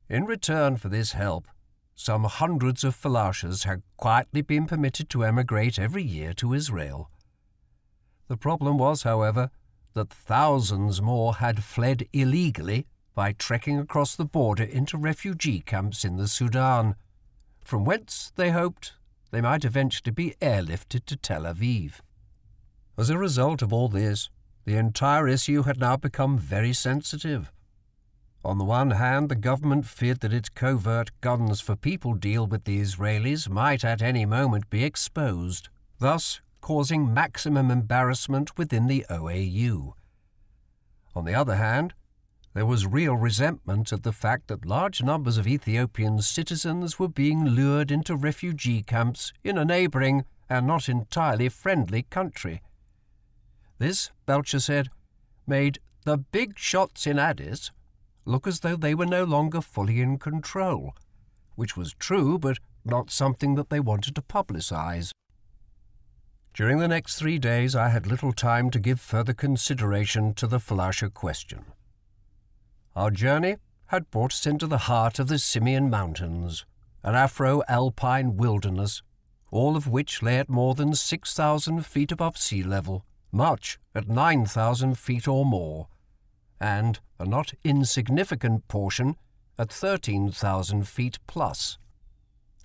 In return for this help, some hundreds of falashas had quietly been permitted to emigrate every year to Israel. The problem was, however, that thousands more had fled illegally by trekking across the border into refugee camps in the Sudan, from whence they hoped they might eventually be airlifted to Tel Aviv. As a result of all this, the entire issue had now become very sensitive. On the one hand, the government feared that its covert guns for people deal with the Israelis might at any moment be exposed, thus causing maximum embarrassment within the OAU. On the other hand, there was real resentment at the fact that large numbers of Ethiopian citizens were being lured into refugee camps in a neighbouring and not entirely friendly country. This, Belachew said, made the big shots in Addis look as though they were no longer fully in control, which was true, but not something that they wanted to publicize. During the next three days, I had little time to give further consideration to the Falasha question. Our journey had brought us into the heart of the Simien Mountains, an Afro-alpine wilderness, all of which lay at more than 6,000 feet above sea level much at 9,000 feet or more, and a not insignificant portion at 13,000 feet plus.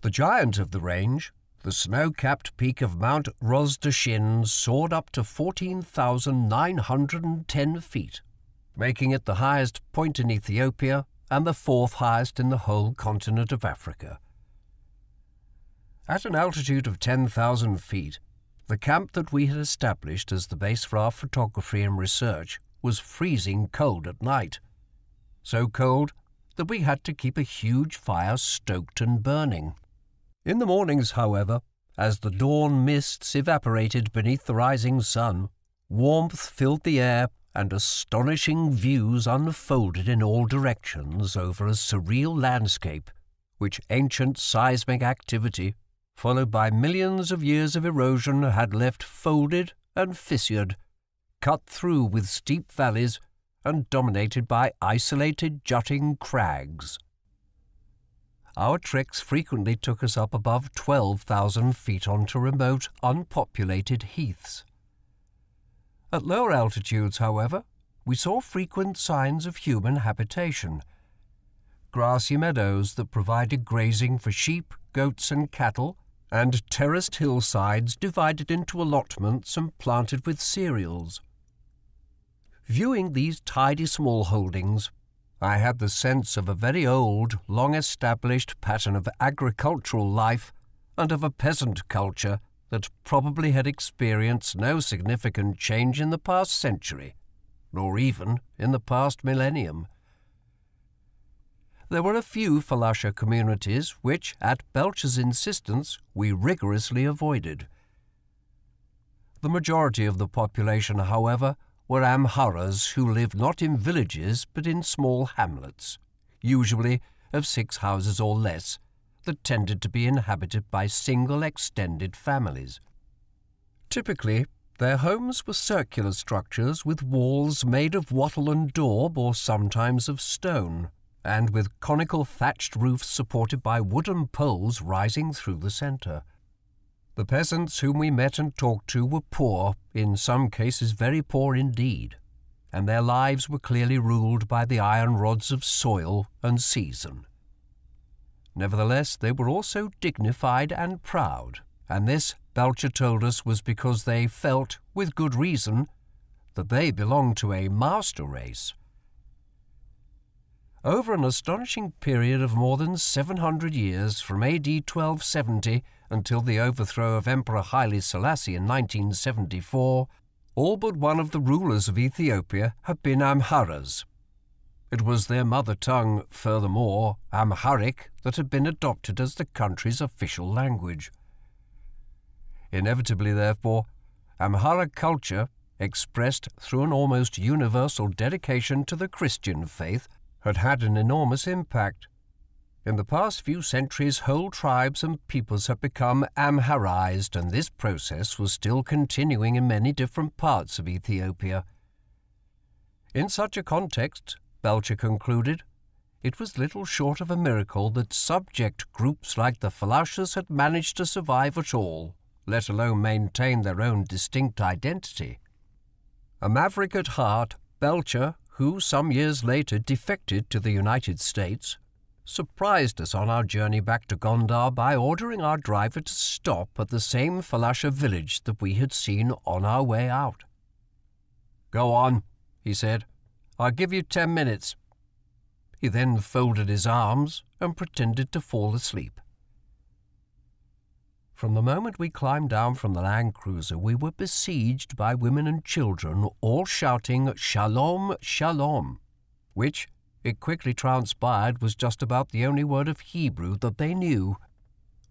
The giant of the range, the snow-capped peak of Mount Ras Dashen soared up to 14,910 feet, making it the highest point in Ethiopia and the fourth highest in the whole continent of Africa. At an altitude of 10,000 feet, the camp that we had established as the base for our photography and research was freezing cold at night. So cold that we had to keep a huge fire stoked and burning. In the mornings, however, as the dawn mists evaporated beneath the rising sun, warmth filled the air and astonishing views unfolded in all directions over a surreal landscape which ancient seismic activity followed by millions of years of erosion, had left folded and fissured, cut through with steep valleys and dominated by isolated jutting crags. Our treks frequently took us up above 12,000 feet onto remote, unpopulated heaths. At lower altitudes, however, we saw frequent signs of human habitation. Grassy meadows that provided grazing for sheep, goats, and cattle and terraced hillsides divided into allotments and planted with cereals. Viewing these tidy small holdings, I had the sense of a very old, long established pattern of agricultural life and of a peasant culture that probably had experienced no significant change in the past century, nor even in the past millennium. There were a few Falasha communities which, at Belachew's insistence, we rigorously avoided. The majority of the population, however, were Amharas who lived not in villages but in small hamlets, usually of six houses or less, that tended to be inhabited by single extended families. Typically, their homes were circular structures with walls made of wattle and daub or sometimes of stone, and with conical thatched roofs supported by wooden poles rising through the centre. The peasants whom we met and talked to were poor, in some cases very poor indeed, and their lives were clearly ruled by the iron rods of soil and season. Nevertheless, they were also dignified and proud, and this, Belachew told us, was because they felt, with good reason, that they belonged to a master race. Over an astonishing period of more than 700 years, from AD 1270 until the overthrow of Emperor Haile Selassie in 1974, all but one of the rulers of Ethiopia had been Amharas. It was their mother tongue, furthermore, Amharic, that had been adopted as the country's official language. Inevitably, therefore, Amhara culture, expressed through an almost universal dedication to the Christian faith, had had an enormous impact. In the past few centuries, whole tribes and peoples had become Amharized, and this process was still continuing in many different parts of Ethiopia. In such a context, Belachew concluded, it was little short of a miracle that subject groups like the Falashas had managed to survive at all, let alone maintain their own distinct identity. A maverick at heart, Belachew, who some years later defected to the United States, surprised us on our journey back to Gondar by ordering our driver to stop at the same Falasha village that we had seen on our way out. Go on, he said. I'll give you ten minutes. He then folded his arms and pretended to fall asleep. From the moment we climbed down from the Land Cruiser, we were besieged by women and children, all shouting, Shalom, Shalom, which, it quickly transpired was just about the only word of Hebrew that they knew.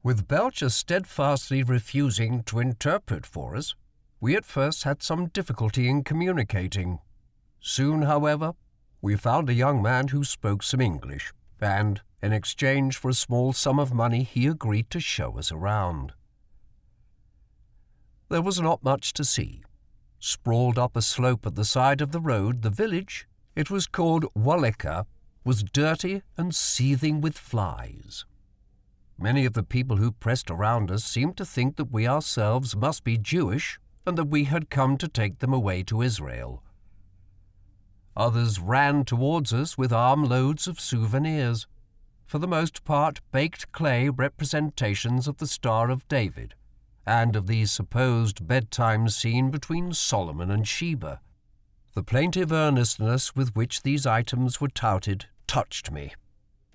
With Belachew steadfastly refusing to interpret for us, we at first had some difficulty in communicating. Soon, however, we found a young man who spoke some English, and, in exchange for a small sum of money, he agreed to show us around. There was not much to see. Sprawled up a slope at the side of the road, the village, it was called Waleka, was dirty and seething with flies. Many of the people who pressed around us seemed to think that we ourselves must be Jewish and that we had come to take them away to Israel. Others ran towards us with armloads of souvenirs, for the most part baked clay representations of the Star of David and of the supposed bedtime scene between Solomon and Sheba. The plaintive earnestness with which these items were touted touched me,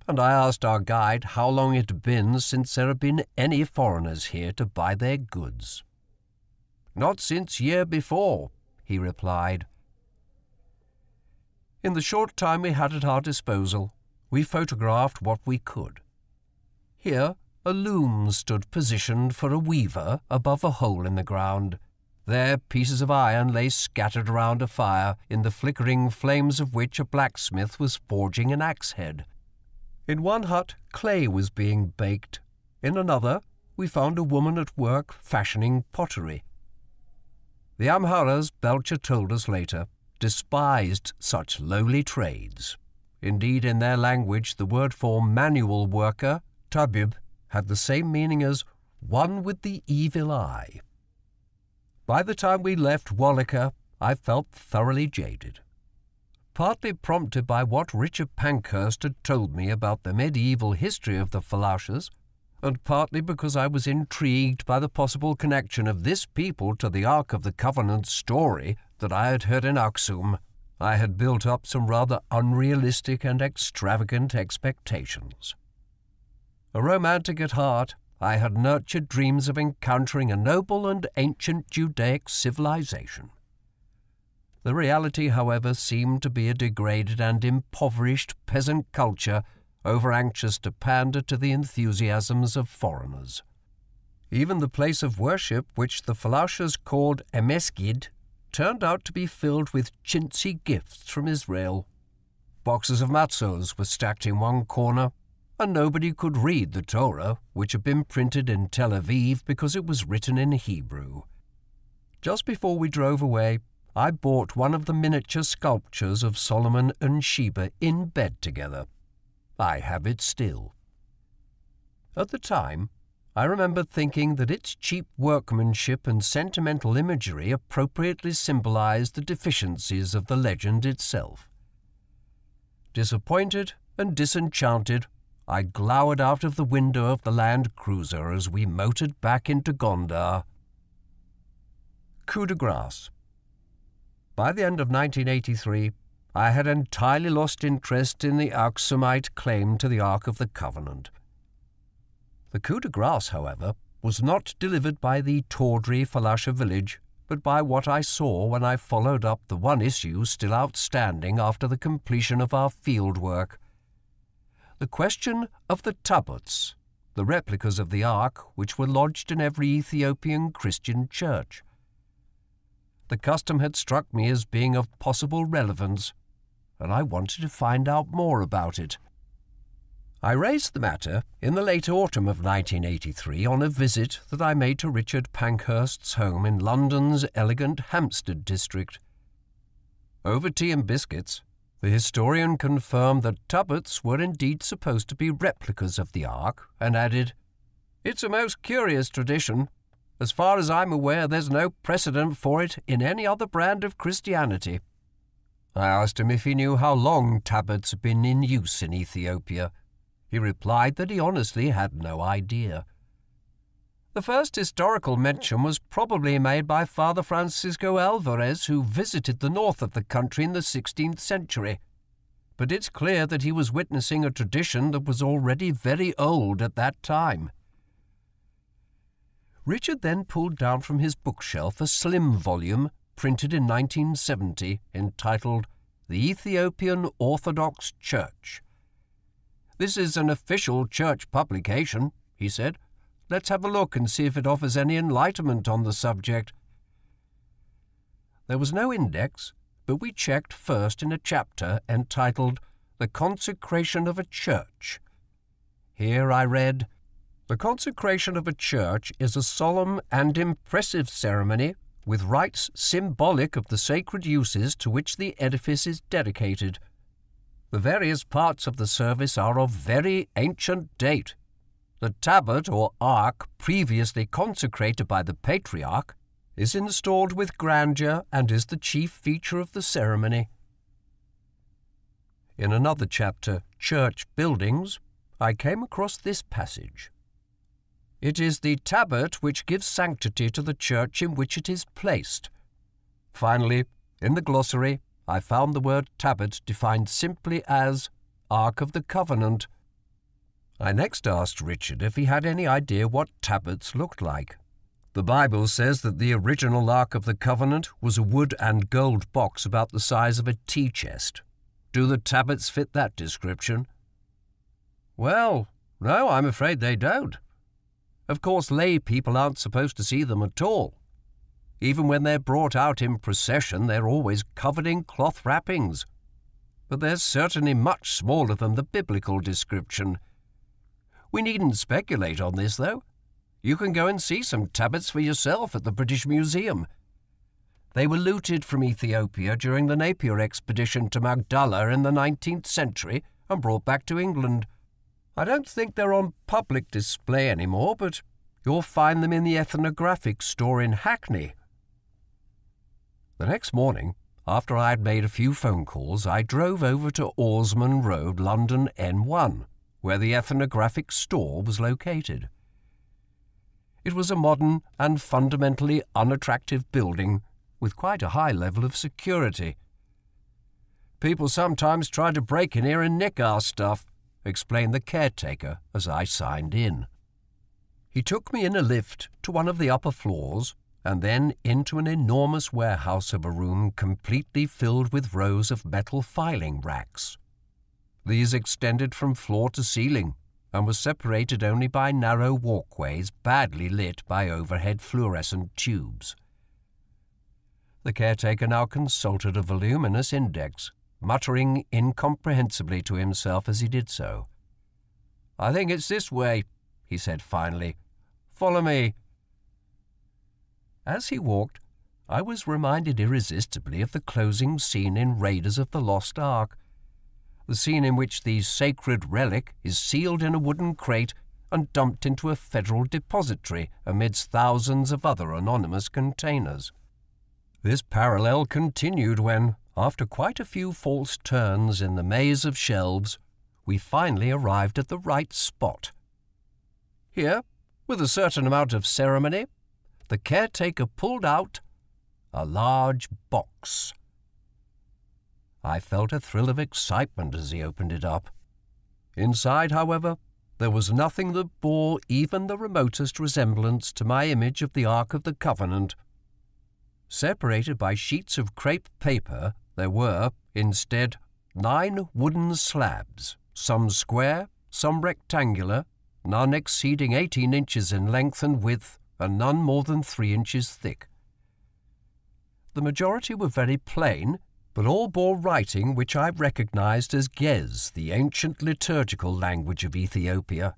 and I asked our guide how long it had been since there had been any foreigners here to buy their goods. Not since year before, he replied. In the short time we had at our disposal, we photographed what we could. Here, a loom stood positioned for a weaver above a hole in the ground, there pieces of iron lay scattered around a fire, in the flickering flames of which a blacksmith was forging an axe head. In one hut, clay was being baked. In another, we found a woman at work fashioning pottery. The Amharas, Belachew told us later, despised such lowly trades. Indeed, in their language, the word for manual worker, tabib, had the same meaning as one with the evil eye. By the time we left Waleka, I felt thoroughly jaded. Partly prompted by what Richard Pankhurst had told me about the medieval history of the Falashas, and partly because I was intrigued by the possible connection of this people to the Ark of the Covenant story that I had heard in Aksum, I had built up some rather unrealistic and extravagant expectations. A romantic at heart, I had nurtured dreams of encountering a noble and ancient Judaic civilization. The reality, however, seemed to be a degraded and impoverished peasant culture over anxious to pander to the enthusiasms of foreigners. Even the place of worship, which the Falashas called a mesgid, turned out to be filled with chintzy gifts from Israel. Boxes of matzos were stacked in one corner, and nobody could read the Torah, which had been printed in Tel Aviv because it was written in Hebrew. Just before we drove away, I bought one of the miniature sculptures of Solomon and Sheba in bed together. I have it still. At the time, I remember thinking that its cheap workmanship and sentimental imagery appropriately symbolized the deficiencies of the legend itself. Disappointed and disenchanted, I glowered out of the window of the Land Cruiser as we motored back into Gondar. Coup de grace. By the end of 1983, I had entirely lost interest in the Aksumite claim to the Ark of the Covenant. The coup de grace, however, was not delivered by the tawdry Falasha village, but by what I saw when I followed up the one issue still outstanding after the completion of our field work. The question of the tabots, the replicas of the Ark which were lodged in every Ethiopian Christian church. The custom had struck me as being of possible relevance, and I wanted to find out more about it. I raised the matter in the late autumn of 1983 on a visit that I made to Richard Pankhurst's home in London's elegant Hampstead district. Over tea and biscuits, the historian confirmed that tabots were indeed supposed to be replicas of the Ark and added, It's a most curious tradition. As far as I'm aware, there's no precedent for it in any other brand of Christianity. I asked him if he knew how long tabots had been in use in Ethiopia. He replied that he honestly had no idea. The first historical mention was probably made by Father Francisco Alvarez, who visited the north of the country in the 16th century. But it's clear that he was witnessing a tradition that was already very old at that time. Richard then pulled down from his bookshelf a slim volume printed in 1970 entitled The Ethiopian Orthodox Church. This is an official church publication, he said. Let's have a look and see if it offers any enlightenment on the subject. There was no index, but we checked first in a chapter entitled The Consecration of a Church. Here I read, The consecration of a church is a solemn and impressive ceremony with rites symbolic of the sacred uses to which the edifice is dedicated – the various parts of the service are of very ancient date. The tabot or ark previously consecrated by the patriarch is installed with grandeur and is the chief feature of the ceremony. In another chapter, Church Buildings, I came across this passage. It is the tabot which gives sanctity to the church in which it is placed. Finally, in the glossary, I found the word tabot defined simply as Ark of the Covenant. I next asked Richard if he had any idea what tabots looked like. The Bible says that the original Ark of the Covenant was a wood and gold box about the size of a tea chest. Do the tabots fit that description? Well, no, I'm afraid they don't. Of course, lay people aren't supposed to see them at all. Even when they're brought out in procession, they're always covered in cloth wrappings. But they're certainly much smaller than the biblical description. We needn't speculate on this, though. You can go and see some tabots for yourself at the British Museum. They were looted from Ethiopia during the Napier expedition to Magdala in the 19th century and brought back to England. I don't think they're on public display anymore, but you'll find them in the ethnographic store in Hackney the next morning, after I had made a few phone calls, I drove over to Orsman Road, London N1, where the ethnographic store was located. It was a modern and fundamentally unattractive building with quite a high level of security. People sometimes try to break in here and nick our stuff, explained the caretaker as I signed in. He took me in a lift to one of the upper floors and then into an enormous warehouse of a room completely filled with rows of metal filing racks. These extended from floor to ceiling and were separated only by narrow walkways badly lit by overhead fluorescent tubes. The caretaker now consulted a voluminous index, muttering incomprehensibly to himself as he did so. I think it's this way, he said finally. Follow me. As he walked, I was reminded irresistibly of the closing scene in Raiders of the Lost Ark, the scene in which the sacred relic is sealed in a wooden crate and dumped into a federal depository amidst thousands of other anonymous containers. This parallel continued when, after quite a few false turns in the maze of shelves, we finally arrived at the right spot. Here, with a certain amount of ceremony, the caretaker pulled out a large box. I felt a thrill of excitement as he opened it up. Inside, however, there was nothing that bore even the remotest resemblance to my image of the Ark of the Covenant. Separated by sheets of crepe paper, there were, instead, nine wooden slabs, some square, some rectangular, none exceeding eighteen inches in length and width, and none more than three inches thick. The majority were very plain, but all bore writing which I recognized as Ge'ez, the ancient liturgical language of Ethiopia.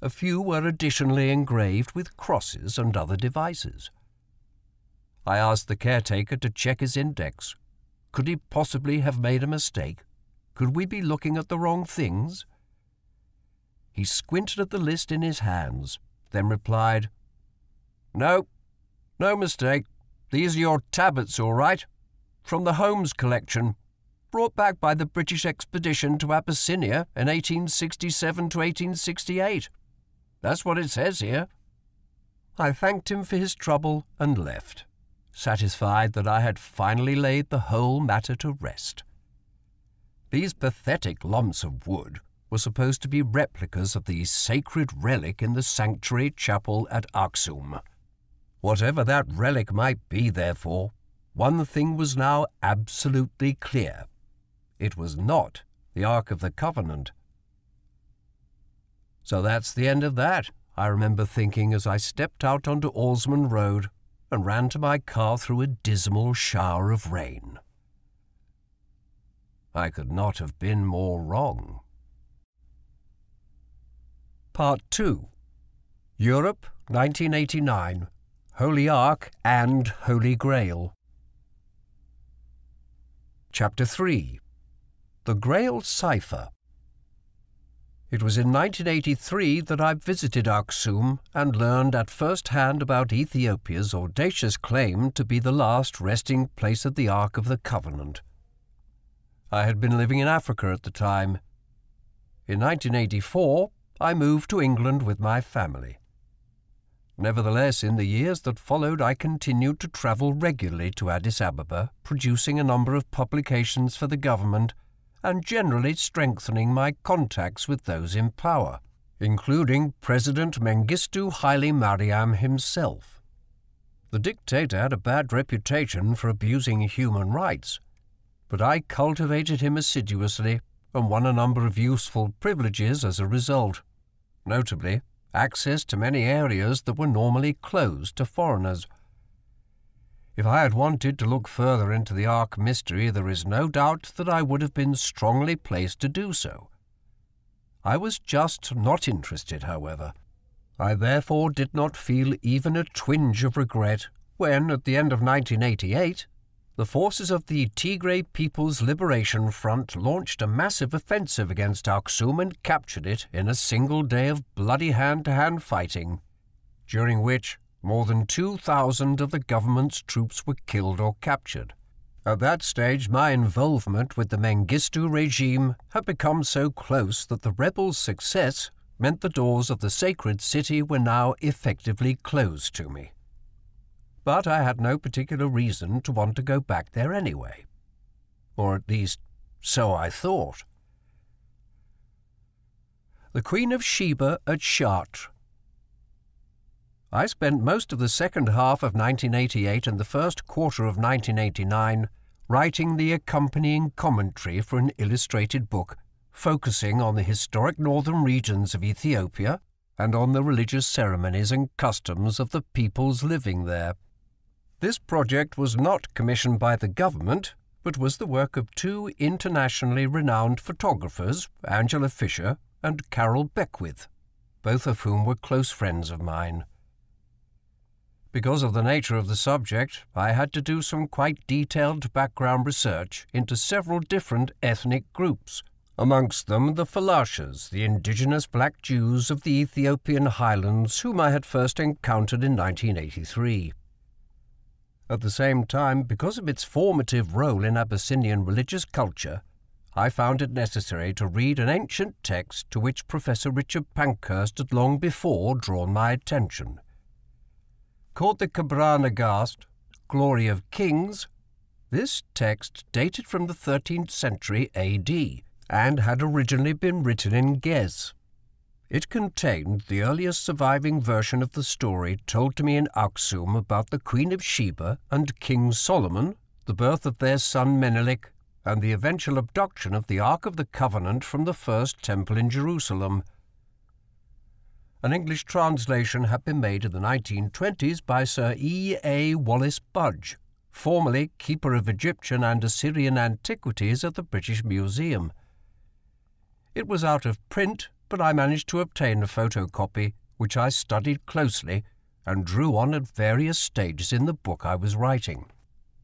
A few were additionally engraved with crosses and other devices. I asked the caretaker to check his index. Could he possibly have made a mistake? Could we be looking at the wrong things? He squinted at the list in his hands, then replied, No, no mistake. These are your tabots, all right from the Holmes collection, brought back by the British expedition to Abyssinia in 1867 to 1868. That's what it says here. I thanked him for his trouble and left, satisfied that I had finally laid the whole matter to rest. These pathetic lumps of wood were supposed to be replicas of the sacred relic in the sanctuary chapel at Aksum. Whatever that relic might be, therefore, one thing was now absolutely clear. It was not the Ark of the Covenant. So that's the end of that, I remember thinking as I stepped out onto Orsman Road and ran to my car through a dismal shower of rain. I could not have been more wrong. Part 2 Europe, 1989 Holy Ark and Holy Grail. Chapter 3 The Grail Cipher It was in 1983 that I visited Aksum and learned at first hand about Ethiopia's audacious claim to be the last resting place of the Ark of the Covenant. I had been living in Africa at the time. In 1984, I moved to England with my family. Nevertheless, in the years that followed, I continued to travel regularly to Addis Ababa, producing a number of publications for the government and generally strengthening my contacts with those in power, including President Mengistu Haile Mariam himself. The dictator had a bad reputation for abusing human rights, but I cultivated him assiduously and won a number of useful privileges as a result. Notably, access to many areas that were normally closed to foreigners. If I had wanted to look further into the Ark mystery, there is no doubt that I would have been strongly placed to do so. I was just not interested, however. I therefore did not feel even a twinge of regret when, at the end of 1988, the forces of the Tigray People's Liberation Front launched a massive offensive against Aksum and captured it in a single day of bloody hand-to-hand fighting, during which more than 2,000 of the government's troops were killed or captured. At that stage, my involvement with the Mengistu regime had become so close that the rebels' success meant the doors of the sacred city were now effectively closed to me but I had no particular reason to want to go back there anyway. Or at least, so I thought. The Queen of Sheba at Chartres. I spent most of the second half of 1988 and the first quarter of 1989 writing the accompanying commentary for an illustrated book, focusing on the historic northern regions of Ethiopia and on the religious ceremonies and customs of the peoples living there. This project was not commissioned by the government, but was the work of two internationally renowned photographers, Angela Fisher and Carol Beckwith, both of whom were close friends of mine. Because of the nature of the subject, I had to do some quite detailed background research into several different ethnic groups, amongst them the Falashas, the indigenous black Jews of the Ethiopian highlands whom I had first encountered in 1983. At the same time, because of its formative role in Abyssinian religious culture, I found it necessary to read an ancient text to which Professor Richard Pankhurst had long before drawn my attention. Called the Kebra Nagast, Glory of Kings, this text dated from the 13th century AD and had originally been written in Ge'ez. It contained the earliest surviving version of the story told to me in Aksum about the Queen of Sheba and King Solomon, the birth of their son Menelik, and the eventual abduction of the Ark of the Covenant from the First Temple in Jerusalem. An English translation had been made in the 1920s by Sir E. A. Wallis Budge, formerly Keeper of Egyptian and Assyrian Antiquities at the British Museum. It was out of print, but I managed to obtain a photocopy, which I studied closely and drew on at various stages in the book I was writing.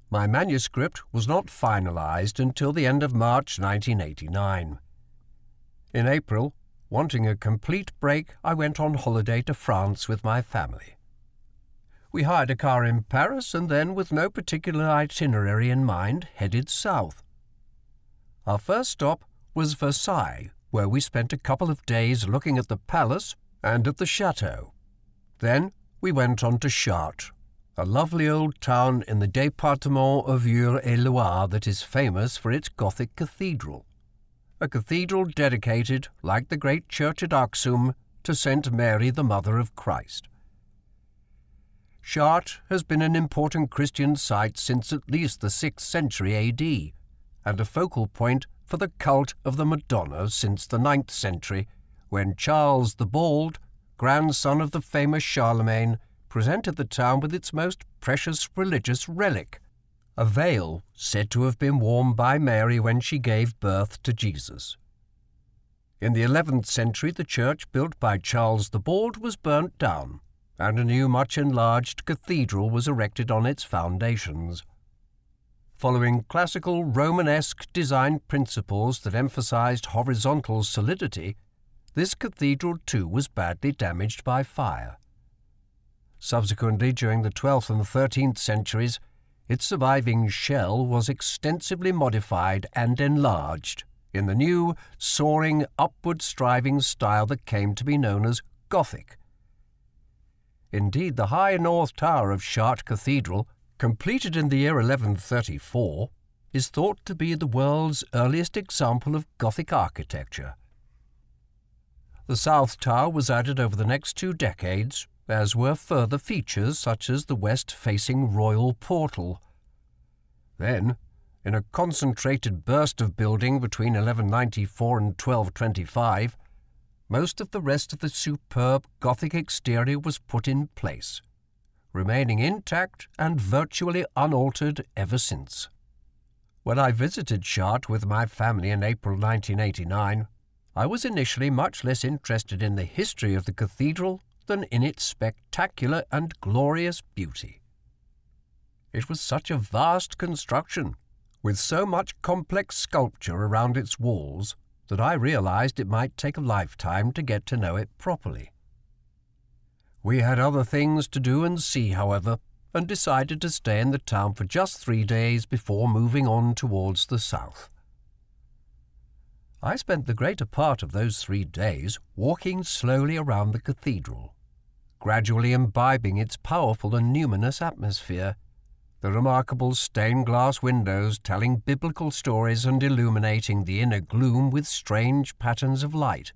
My manuscript was not finalized until the end of March 1989. In April, wanting a complete break, I went on holiday to France with my family. We hired a car in Paris and then, with no particular itinerary in mind, headed south. Our first stop was Versailles, where we spent a couple of days looking at the palace and at the chateau. Then we went on to Chartres, a lovely old town in the département of Eure-et-Loir that is famous for its Gothic cathedral. A cathedral dedicated, like the great church at Aksum, to Saint Mary, the Mother of Christ. Chartres has been an important Christian site since at least the 6th century AD, and a focal point for the cult of the Madonna since the ninth century, when Charles the Bald, grandson of the famous Charlemagne, presented the town with its most precious religious relic, a veil said to have been worn by Mary when she gave birth to Jesus. In the 11th century, the church built by Charles the Bald was burnt down, and a new, much enlarged cathedral was erected on its foundations. Following classical Romanesque design principles that emphasized horizontal solidity, this cathedral too was badly damaged by fire. Subsequently, during the 12th and 13th centuries, its surviving shell was extensively modified and enlarged in the new, soaring, upward striving style that came to be known as Gothic. Indeed, the high north tower of Chartres Cathedral, completed in the year 1134, is thought to be the world's earliest example of Gothic architecture. The south tower was added over the next two decades as were further features such as the west-facing royal portal. Then, in a concentrated burst of building between 1194 and 1225, most of the rest of the superb Gothic exterior was put in place, remaining intact and virtually unaltered ever since. When I visited Chartres with my family in April 1989, I was initially much less interested in the history of the cathedral than in its spectacular and glorious beauty. It was such a vast construction, with so much complex sculpture around its walls, that I realized it might take a lifetime to get to know it properly. We had other things to do and see, however, and decided to stay in the town for just three days before moving on towards the south. I spent the greater part of those three days walking slowly around the cathedral, gradually imbibing its powerful and numinous atmosphere. The remarkable stained glass windows telling biblical stories and illuminating the inner gloom with strange patterns of light.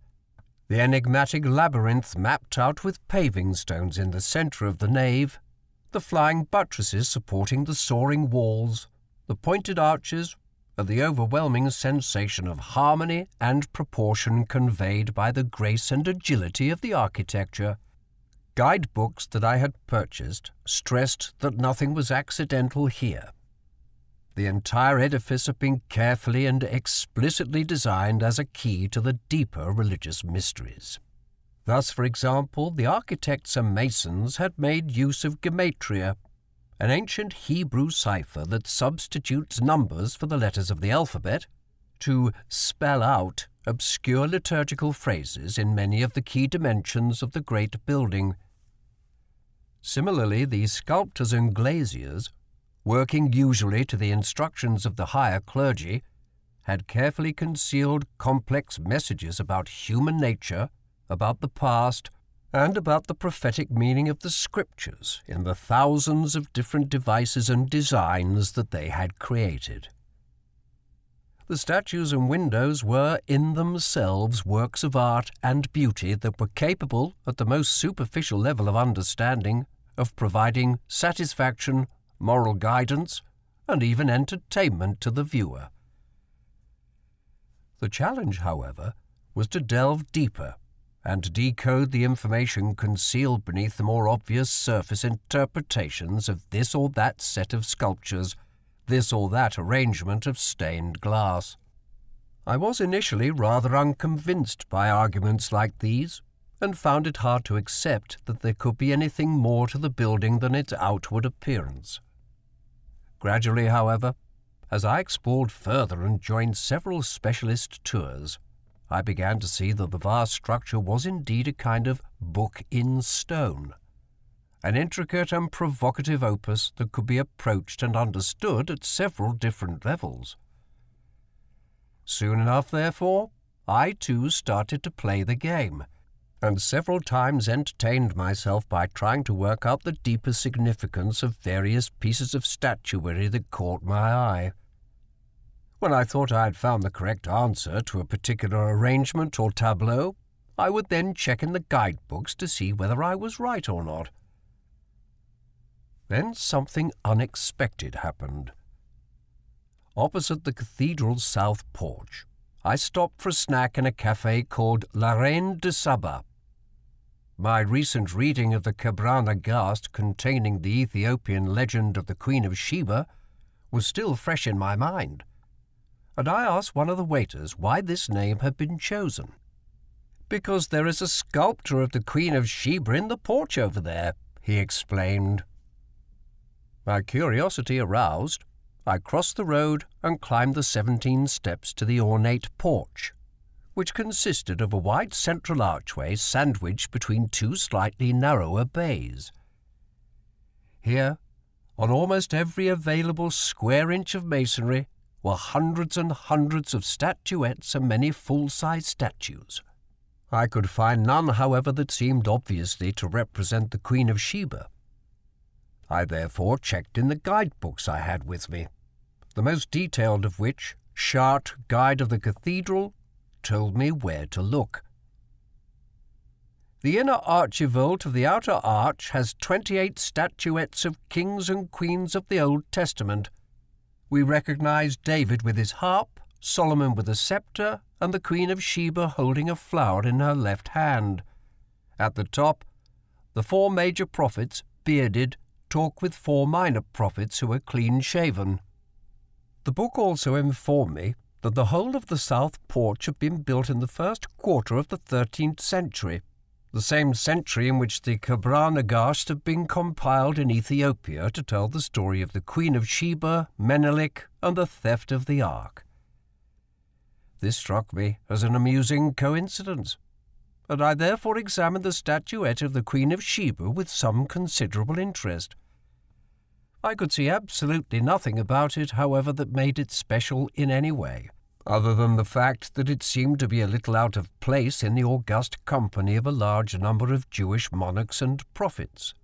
The enigmatic labyrinth mapped out with paving stones in the centre of the nave, the flying buttresses supporting the soaring walls, the pointed arches, and the overwhelming sensation of harmony and proportion conveyed by the grace and agility of the architecture. Guidebooks that I had purchased stressed that nothing was accidental here. The entire edifice had been carefully and explicitly designed as a key to the deeper religious mysteries. Thus, for example, the architects and masons had made use of gematria, an ancient Hebrew cipher that substitutes numbers for the letters of the alphabet, to spell out obscure liturgical phrases in many of the key dimensions of the great building. Similarly, the sculptors and glaziers, working usually to the instructions of the higher clergy, had carefully concealed complex messages about human nature, about the past, and about the prophetic meaning of the scriptures in the thousands of different devices and designs that they had created. The statues and windows were in themselves works of art and beauty that were capable, at the most superficial level of understanding, of providing satisfaction, moral guidance, and even entertainment to the viewer. The challenge, however, was to delve deeper and decode the information concealed beneath the more obvious surface interpretations of this or that set of sculptures, this or that arrangement of stained glass. I was initially rather unconvinced by arguments like these, and found it hard to accept that there could be anything more to the building than its outward appearance. Gradually, however, as I explored further and joined several specialist tours, I began to see that the vast structure was indeed a kind of book in stone, an intricate and provocative opus that could be approached and understood at several different levels. Soon enough, therefore, I too started to play the game, and several times entertained myself by trying to work out the deeper significance of various pieces of statuary that caught my eye. When I thought I had found the correct answer to a particular arrangement or tableau, I would then check in the guidebooks to see whether I was right or not. Then something unexpected happened. Opposite the cathedral's south porch, I stopped for a snack in a cafe called La Reine de Saba. My recent reading of the Kebra Nagast containing the Ethiopian legend of the Queen of Sheba was still fresh in my mind and I asked one of the waiters why this name had been chosen. Because there is a sculpture of the Queen of Sheba in the porch over there, he explained. My curiosity aroused, I crossed the road and climbed the seventeen steps to the ornate porch, which consisted of a wide central archway sandwiched between two slightly narrower bays. Here, on almost every available square inch of masonry, were hundreds and hundreds of statuettes and many full-size statues. I could find none, however, that seemed obviously to represent the Queen of Sheba. I therefore checked in the guidebooks I had with me, the most detailed of which, Chartres Guide of the Cathedral, told me where to look. The inner archivolt of the outer arch has twenty-eight statuettes of kings and queens of the Old Testament, we recognize David with his harp, Solomon with a scepter, and the Queen of Sheba holding a flower in her left hand. At the top, the four major prophets, bearded, talk with four minor prophets who are clean shaven. The book also informed me that the whole of the south porch had been built in the first quarter of the thirteenth century, the same century in which the Kebra Nagast have been compiled in Ethiopia to tell the story of the Queen of Sheba, Menelik, and the theft of the Ark. This struck me as an amusing coincidence, and I therefore examined the statuette of the Queen of Sheba with some considerable interest. I could see absolutely nothing about it, however, that made it special in any way other than the fact that it seemed to be a little out of place in the august company of a large number of Jewish monarchs and prophets.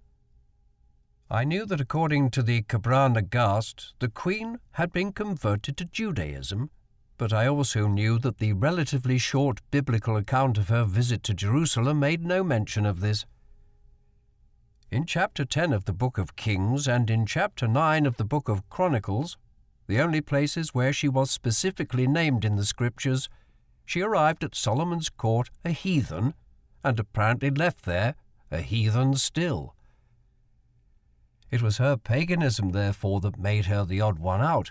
I knew that according to the Kebra Nagast, the Queen had been converted to Judaism, but I also knew that the relatively short biblical account of her visit to Jerusalem made no mention of this. In chapter 10 of the Book of Kings and in chapter 9 of the Book of Chronicles, the only places where she was specifically named in the scriptures, she arrived at Solomon's court a heathen, and apparently left there a heathen still. It was her paganism, therefore, that made her the odd one out,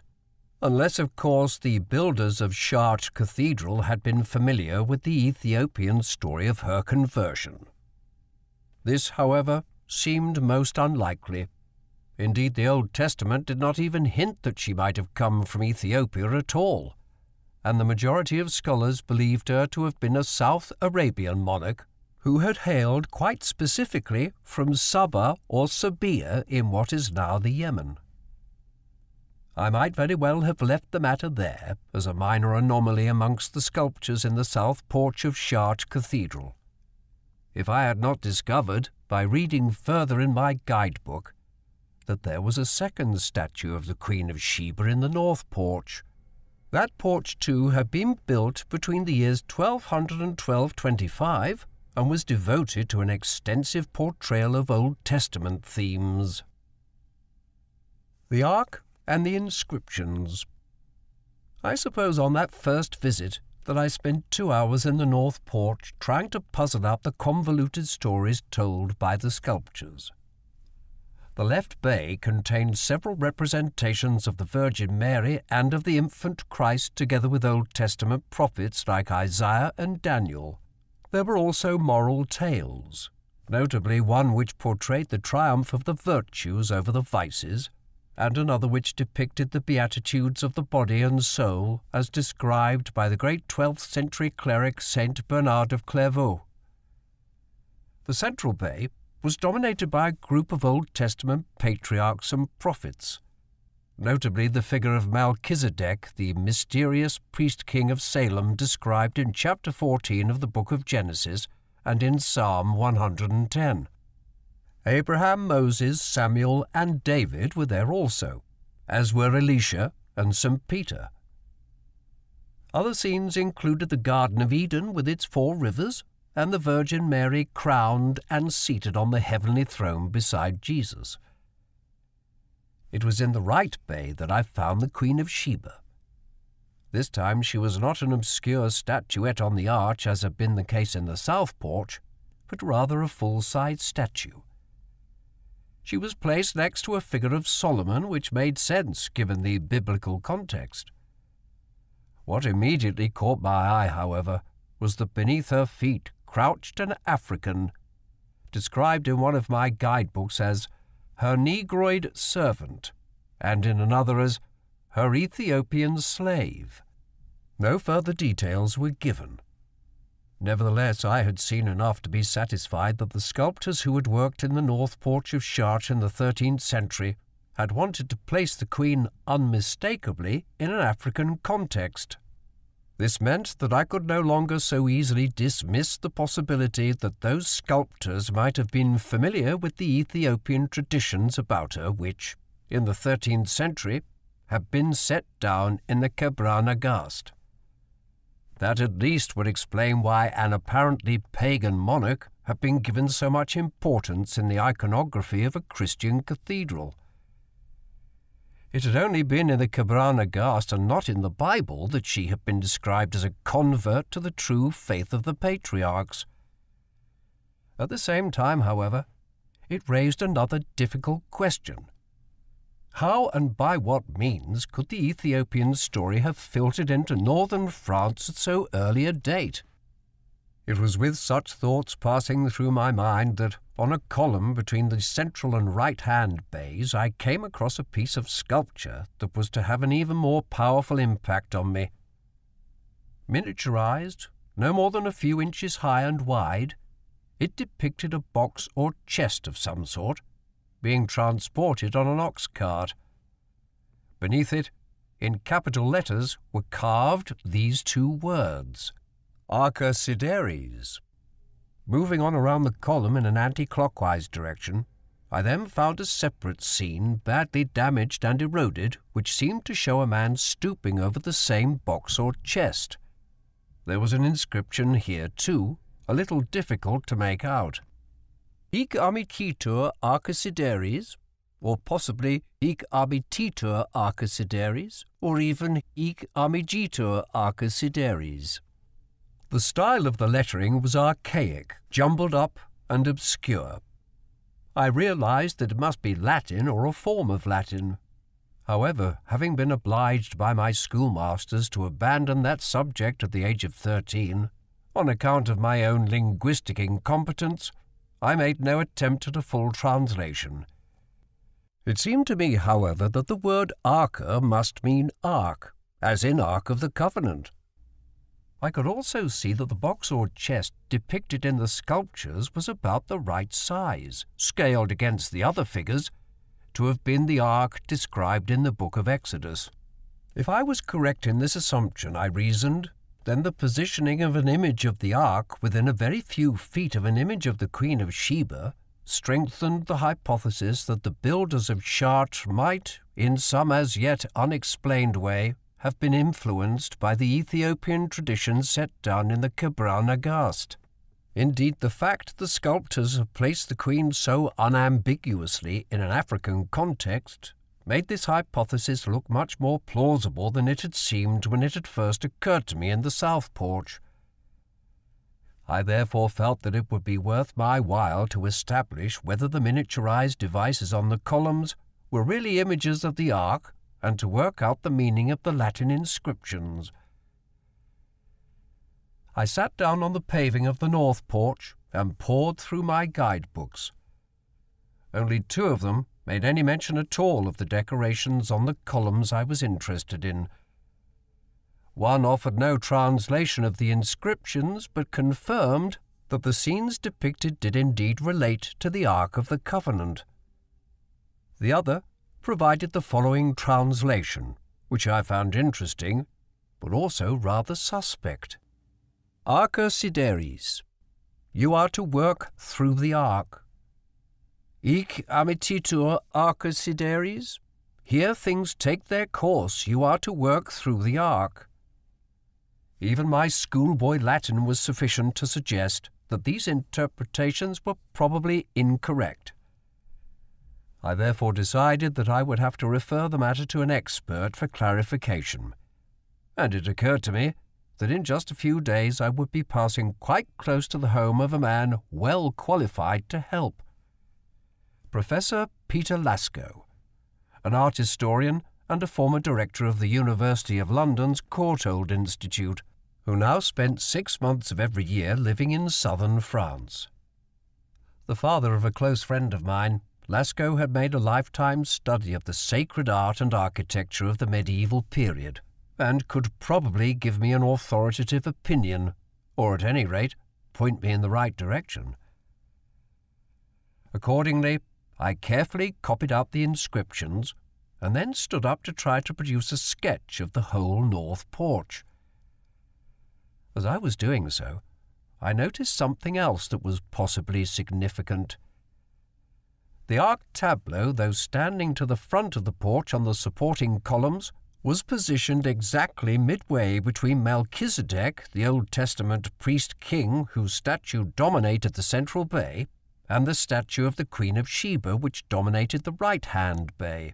unless, of course, the builders of Chartres Cathedral had been familiar with the Ethiopian story of her conversion. This, however, seemed most unlikely. Indeed, the Old Testament did not even hint that she might have come from Ethiopia at all, and the majority of scholars believed her to have been a South Arabian monarch who had hailed quite specifically from Saba or Sabaea in what is now the Yemen. I might very well have left the matter there as a minor anomaly amongst the sculptures in the south porch of Chartres Cathedral. If I had not discovered, by reading further in my guidebook, that there was a second statue of the Queen of Sheba in the north porch. That porch, too, had been built between the years 1200 and 1225 and was devoted to an extensive portrayal of Old Testament themes. The Ark and the inscriptions. I suppose on that first visit that I spent two hours in the north porch trying to puzzle out the convoluted stories told by the sculptures. The left bay contained several representations of the Virgin Mary and of the infant Christ together with Old Testament prophets like Isaiah and Daniel. There were also moral tales, notably one which portrayed the triumph of the virtues over the vices, and another which depicted the beatitudes of the body and soul as described by the great 12th century cleric Saint Bernard of Clairvaux. The central bay was dominated by a group of Old Testament patriarchs and prophets, notably the figure of Melchizedek, the mysterious priest king of Salem described in chapter 14 of the book of Genesis and in Psalm 110. Abraham, Moses, Samuel, and David were there also, as were Elisha and St. Peter. Other scenes included the Garden of Eden with its four rivers, and the Virgin Mary crowned and seated on the heavenly throne beside Jesus. It was in the right bay that I found the Queen of Sheba. This time she was not an obscure statuette on the arch as had been the case in the south porch, but rather a full-sized statue. She was placed next to a figure of Solomon, which made sense given the biblical context. What immediately caught my eye, however, was that beneath her feet crouched an African, described in one of my guidebooks as her Negroid servant, and in another as her Ethiopian slave. No further details were given. Nevertheless, I had seen enough to be satisfied that the sculptors who had worked in the north porch of Chartres in the thirteenth century had wanted to place the Queen unmistakably in an African context. This meant that I could no longer so easily dismiss the possibility that those sculptors might have been familiar with the Ethiopian traditions about her which, in the thirteenth century, had been set down in the Kebra Nagast. That at least would explain why an apparently pagan monarch had been given so much importance in the iconography of a Christian cathedral. It had only been in the Kebra Nagast and not in the Bible that she had been described as a convert to the true faith of the patriarchs. At the same time, however, it raised another difficult question. How and by what means could the Ethiopian story have filtered into northern France at so early a date? It was with such thoughts passing through my mind that, on a column between the central and right hand bays, I came across a piece of sculpture that was to have an even more powerful impact on me. Miniaturized, no more than a few inches high and wide, it depicted a box or chest of some sort being transported on an ox cart. Beneath it, in capital letters, were carved these two words Arca Sideres. Moving on around the column in an anti clockwise direction, I then found a separate scene badly damaged and eroded, which seemed to show a man stooping over the same box or chest. There was an inscription here, too, a little difficult to make out. Hic amicitur arcasideres, or possibly hic abititur arcasideres or even hic amigitur arcasideres. The style of the lettering was archaic, jumbled up, and obscure. I realized that it must be Latin or a form of Latin. However, having been obliged by my schoolmasters to abandon that subject at the age of thirteen, on account of my own linguistic incompetence, I made no attempt at a full translation. It seemed to me, however, that the word arca must mean ark, as in Ark of the Covenant. I could also see that the box or chest depicted in the sculptures was about the right size, scaled against the other figures, to have been the ark described in the book of Exodus. If I was correct in this assumption, I reasoned, then the positioning of an image of the ark within a very few feet of an image of the Queen of Sheba strengthened the hypothesis that the builders of Chartres might, in some as yet unexplained way, have been influenced by the Ethiopian traditions set down in the Kebra Nagast. Indeed, the fact the sculptors have placed the Queen so unambiguously in an African context made this hypothesis look much more plausible than it had seemed when it had first occurred to me in the south porch. I therefore felt that it would be worth my while to establish whether the miniaturized devices on the columns were really images of the Ark and to work out the meaning of the Latin inscriptions. I sat down on the paving of the north porch and pored through my guidebooks. Only two of them made any mention at all of the decorations on the columns I was interested in. One offered no translation of the inscriptions, but confirmed that the scenes depicted did indeed relate to the Ark of the Covenant. The other provided the following translation, which I found interesting, but also rather suspect. Arca Sideris. You are to work through the ark. Ic amititur arca Sideris. Here things take their course. You are to work through the ark. Even my schoolboy Latin was sufficient to suggest that these interpretations were probably incorrect. I therefore decided that I would have to refer the matter to an expert for clarification. And it occurred to me that in just a few days I would be passing quite close to the home of a man well qualified to help. Professor Peter Lasko, an art historian and a former director of the University of London's Courtauld Institute, who now spent six months of every year living in southern France. The father of a close friend of mine, Lasko had made a lifetime study of the sacred art and architecture of the medieval period, and could probably give me an authoritative opinion, or at any rate, point me in the right direction. Accordingly, I carefully copied out the inscriptions and then stood up to try to produce a sketch of the whole north porch. As I was doing so, I noticed something else that was possibly significant. The ark tableau, though standing to the front of the porch on the supporting columns, was positioned exactly midway between Melchizedek, the Old Testament priest king whose statue dominated the central bay, and the statue of the Queen of Sheba, which dominated the right hand bay.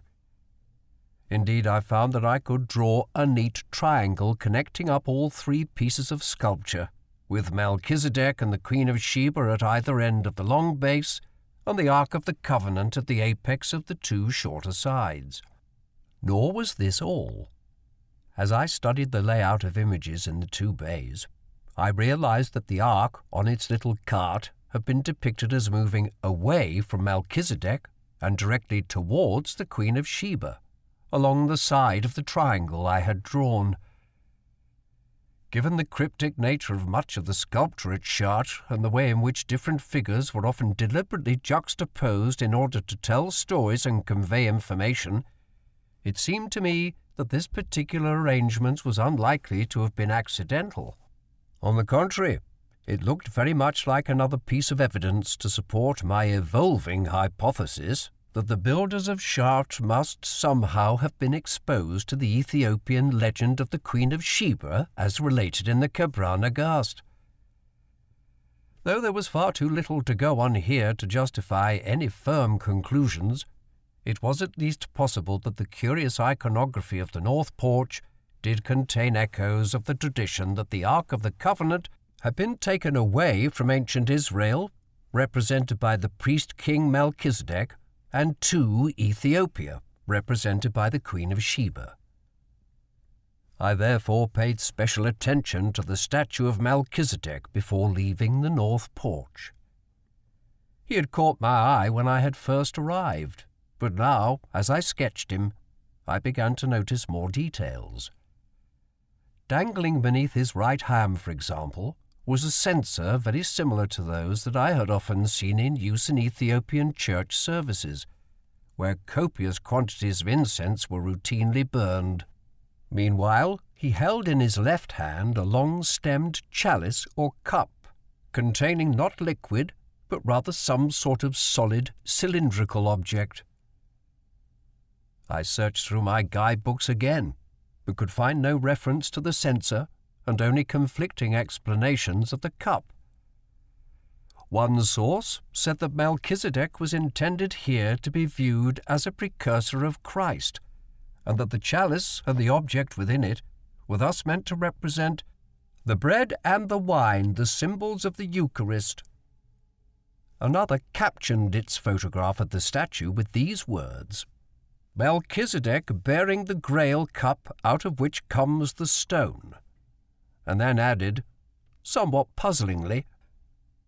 Indeed, I found that I could draw a neat triangle connecting up all three pieces of sculpture, with Melchizedek and the Queen of Sheba at either end of the long base, and the Ark of the Covenant at the apex of the two shorter sides. Nor was this all. As I studied the layout of images in the two bays, I realized that the Ark on its little cart had been depicted as moving away from Melchizedek and directly towards the Queen of Sheba along the side of the triangle I had drawn. Given the cryptic nature of much of the sculpture at Chartres and the way in which different figures were often deliberately juxtaposed in order to tell stories and convey information, it seemed to me that this particular arrangement was unlikely to have been accidental. On the contrary, it looked very much like another piece of evidence to support my evolving hypothesis that the builders of Chartres must somehow have been exposed to the Ethiopian legend of the Queen of Sheba as related in the Kebra Nagast. Though there was far too little to go on here to justify any firm conclusions, it was at least possible that the curious iconography of the north porch did contain echoes of the tradition that the Ark of the Covenant had been taken away from ancient Israel, represented by the priest king Melchizedek, and to Ethiopia, represented by the Queen of Sheba. I therefore paid special attention to the statue of Melchizedek before leaving the north porch. He had caught my eye when I had first arrived, but now, as I sketched him, I began to notice more details. Dangling beneath his right ham, for example, was a censer very similar to those that I had often seen in use in Ethiopian church services, where copious quantities of incense were routinely burned. Meanwhile, he held in his left hand a long stemmed chalice or cup, containing not liquid, but rather some sort of solid, cylindrical object. I searched through my guidebooks again, but could find no reference to the censer and only conflicting explanations of the cup. One source said that Melchizedek was intended here to be viewed as a precursor of Christ and that the chalice and the object within it were thus meant to represent the bread and the wine, the symbols of the Eucharist. Another captioned its photograph of the statue with these words Melchizedek bearing the grail cup out of which comes the stone, and then added, somewhat puzzlingly,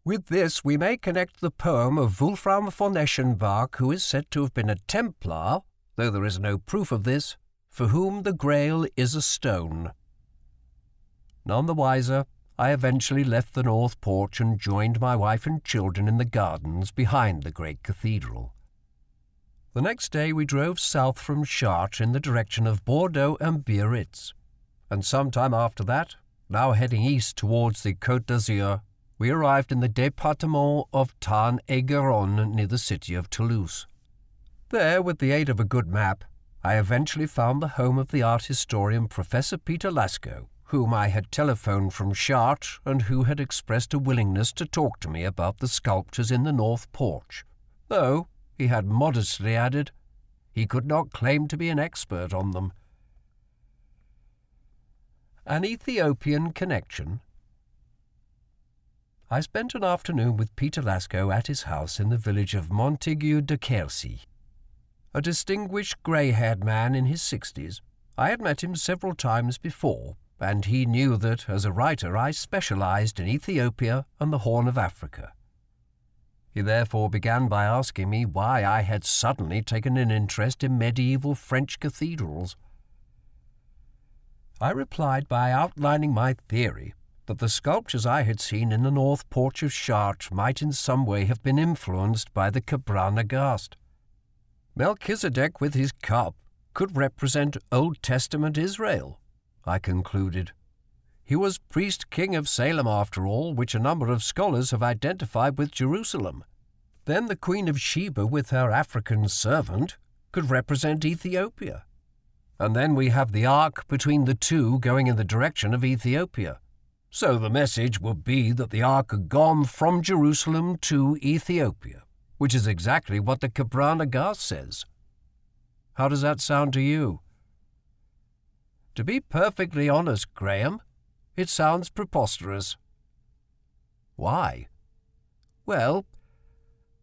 with this we may connect the poem of Wolfram von Eschenbach, who is said to have been a Templar though there is no proof of this, for whom the Grail is a stone. None the wiser, I eventually left the north porch and joined my wife and children in the gardens behind the great cathedral. The next day we drove south from Chartres in the direction of Bordeaux and Biarritz, and some time after that, now heading east towards the Côte d'Azur, we arrived in the département of Tarn-et-Garonne near the city of Toulouse. There, with the aid of a good map, I eventually found the home of the art historian Professor Peter Lasko, whom I had telephoned from Chartres and who had expressed a willingness to talk to me about the sculptures in the north porch, though, he had modestly added, he could not claim to be an expert on them. An Ethiopian connection. I spent an afternoon with Peter Lasko at his house in the village of Montaigu de Quercy a distinguished grey-haired man in his sixties. I had met him several times before, and he knew that, as a writer, I specialized in Ethiopia and the Horn of Africa. He therefore began by asking me why I had suddenly taken an interest in medieval French cathedrals. I replied by outlining my theory that the sculptures I had seen in the north porch of Chartres might in some way have been influenced by the Kebra Nagast. Melchizedek with his cup could represent Old Testament Israel, I concluded. He was priest king of Salem, after all, which a number of scholars have identified with Jerusalem. Then the Queen of Sheba, with her African servant, could represent Ethiopia. And then we have the ark between the two going in the direction of Ethiopia. So the message would be that the ark had gone from Jerusalem to Ethiopia which is exactly what the Kebra Nagast says. How does that sound to you? To be perfectly honest, Graham, it sounds preposterous. Why? Well,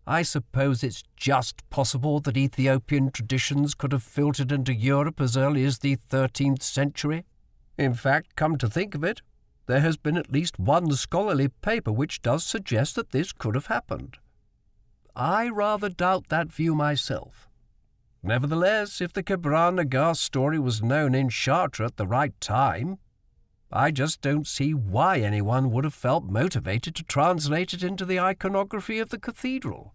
I suppose it's just possible that Ethiopian traditions could have filtered into Europe as early as the 13th century. In fact, come to think of it, there has been at least one scholarly paper which does suggest that this could have happened. I rather doubt that view myself. Nevertheless, if the Kebra Nagast story was known in Chartres at the right time, I just don't see why anyone would have felt motivated to translate it into the iconography of the cathedral.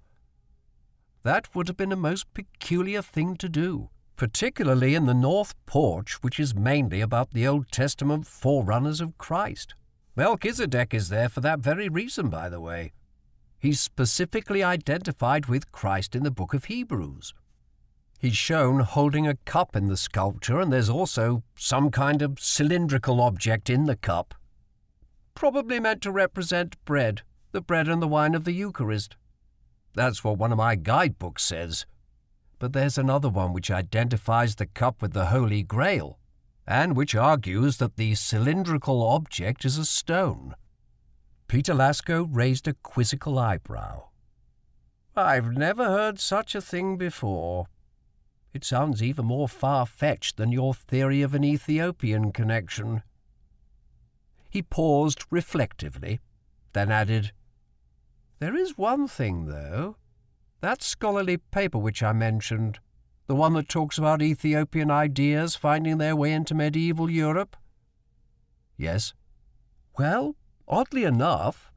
That would have been a most peculiar thing to do, particularly in the north porch, which is mainly about the Old Testament forerunners of Christ. Melchizedek is there for that very reason, by the way. He's specifically identified with Christ in the book of Hebrews. He's shown holding a cup in the sculpture, and there's also some kind of cylindrical object in the cup. Probably meant to represent bread, the bread and the wine of the Eucharist. That's what one of my guidebooks says. But there's another one which identifies the cup with the Holy Grail, and which argues that the cylindrical object is a stone. Peter Lasko raised a quizzical eyebrow. I've never heard such a thing before. It sounds even more far-fetched than your theory of an Ethiopian connection. He paused reflectively, then added, There is one thing, though. That scholarly paper which I mentioned, the one that talks about Ethiopian ideas finding their way into medieval Europe? Yes. Well, oddly enough,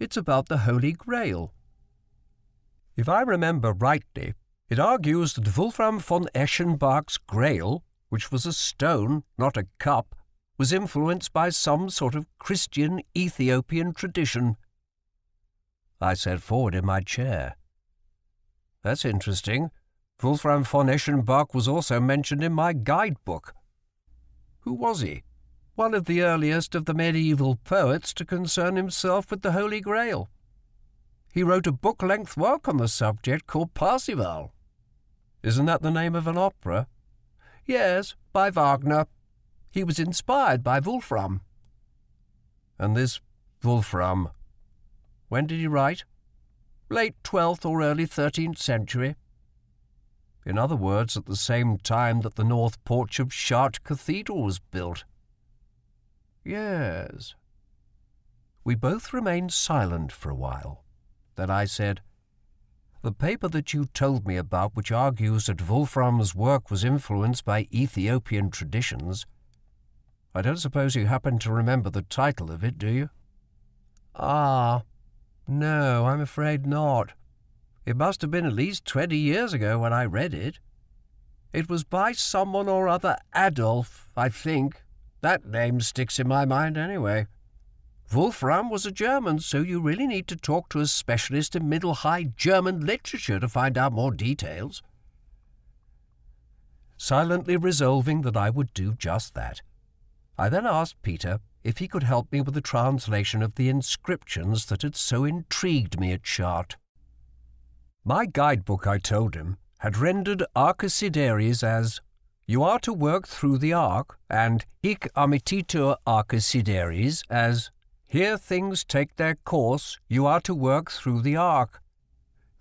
it's about the Holy Grail. If I remember rightly, it argues that Wolfram von Eschenbach's Grail, which was a stone, not a cup, was influenced by some sort of Christian Ethiopian tradition. I sat forward in my chair. That's interesting. Wolfram von Eschenbach was also mentioned in my guidebook. Who was he? One of the earliest of the medieval poets to concern himself with the Holy Grail. He wrote a book-length work on the subject called Parzival. Isn't that the name of an opera? Yes, by Wagner. He was inspired by Wolfram. And this Wolfram, when did he write? Late 12th or early 13th century. In other words, at the same time that the north porch of Chartres Cathedral was built. Yes. We both remained silent for a while. Then I said, The paper that you told me about, which argues that Wolfram's work was influenced by Ethiopian traditions, I don't suppose you happen to remember the title of it, do you? Ah, no, I'm afraid not. It must have been at least twenty years ago when I read it. It was by someone or other Adolf, I think. That name sticks in my mind anyway. Wolfram was a German, so you really need to talk to a specialist in Middle High German literature to find out more details. Silently resolving that I would do just that, I then asked Peter if he could help me with the translation of the inscriptions that had so intrigued me at Chartres. My guidebook, I told him, had rendered Arcesideres as you are to work through the ark, and hic amititur Arcesideres as here things take their course, you are to work through the ark.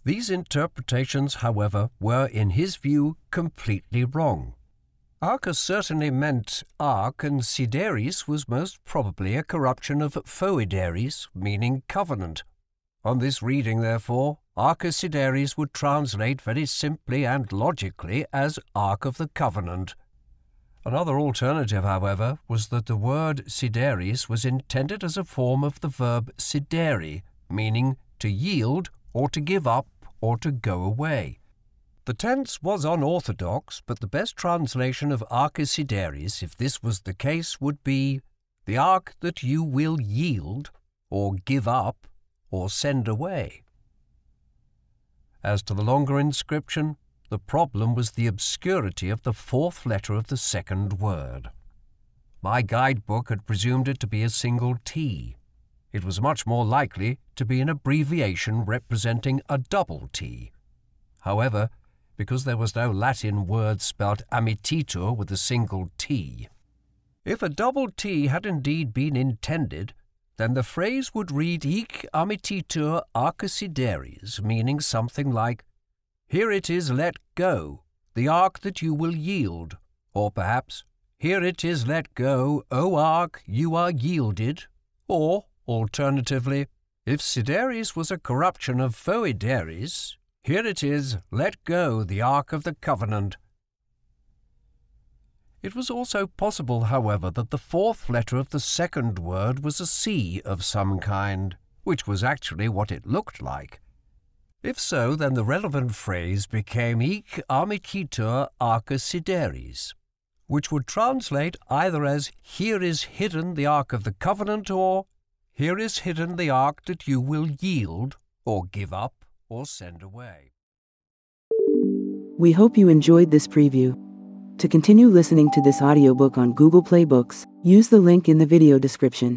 These interpretations, however, were, in his view, completely wrong. Arcus certainly meant ark, and sideris was most probably a corruption of foederis, meaning covenant. On this reading, therefore, Arcus sideris would translate very simply and logically as Ark of the Covenant. Another alternative, however, was that the word sideris was intended as a form of the verb sideri, meaning to yield or to give up or to go away. The tense was unorthodox, but the best translation of archisideris, if this was the case, would be the ark that you will yield, or give up, or send away. As to the longer inscription, the problem was the obscurity of the fourth letter of the second word. My guidebook had presumed it to be a single T. It was much more likely to be an abbreviation representing a double T. However, because there was no Latin word spelt amititur with a single T. If a double T had indeed been intended, then the phrase would read hic amititur arcesideres, meaning something like here it is, let go, the ark that you will yield. Or perhaps, Here it is, let go, O ark, you are yielded. Or, alternatively, if Sideris was a corruption of Foederis, here it is, let go, the Ark of the Covenant. It was also possible, however, that the fourth letter of the second word was a C of some kind, which was actually what it looked like. If so, then the relevant phrase became Hic amicitur arca sideris, which would translate either as Here is hidden the Ark of the Covenant, or Here is hidden the Ark that you will yield, or give up, or send away.
We hope you enjoyed this preview. To continue listening to this audiobook on Google Play Books, use the link in the video description.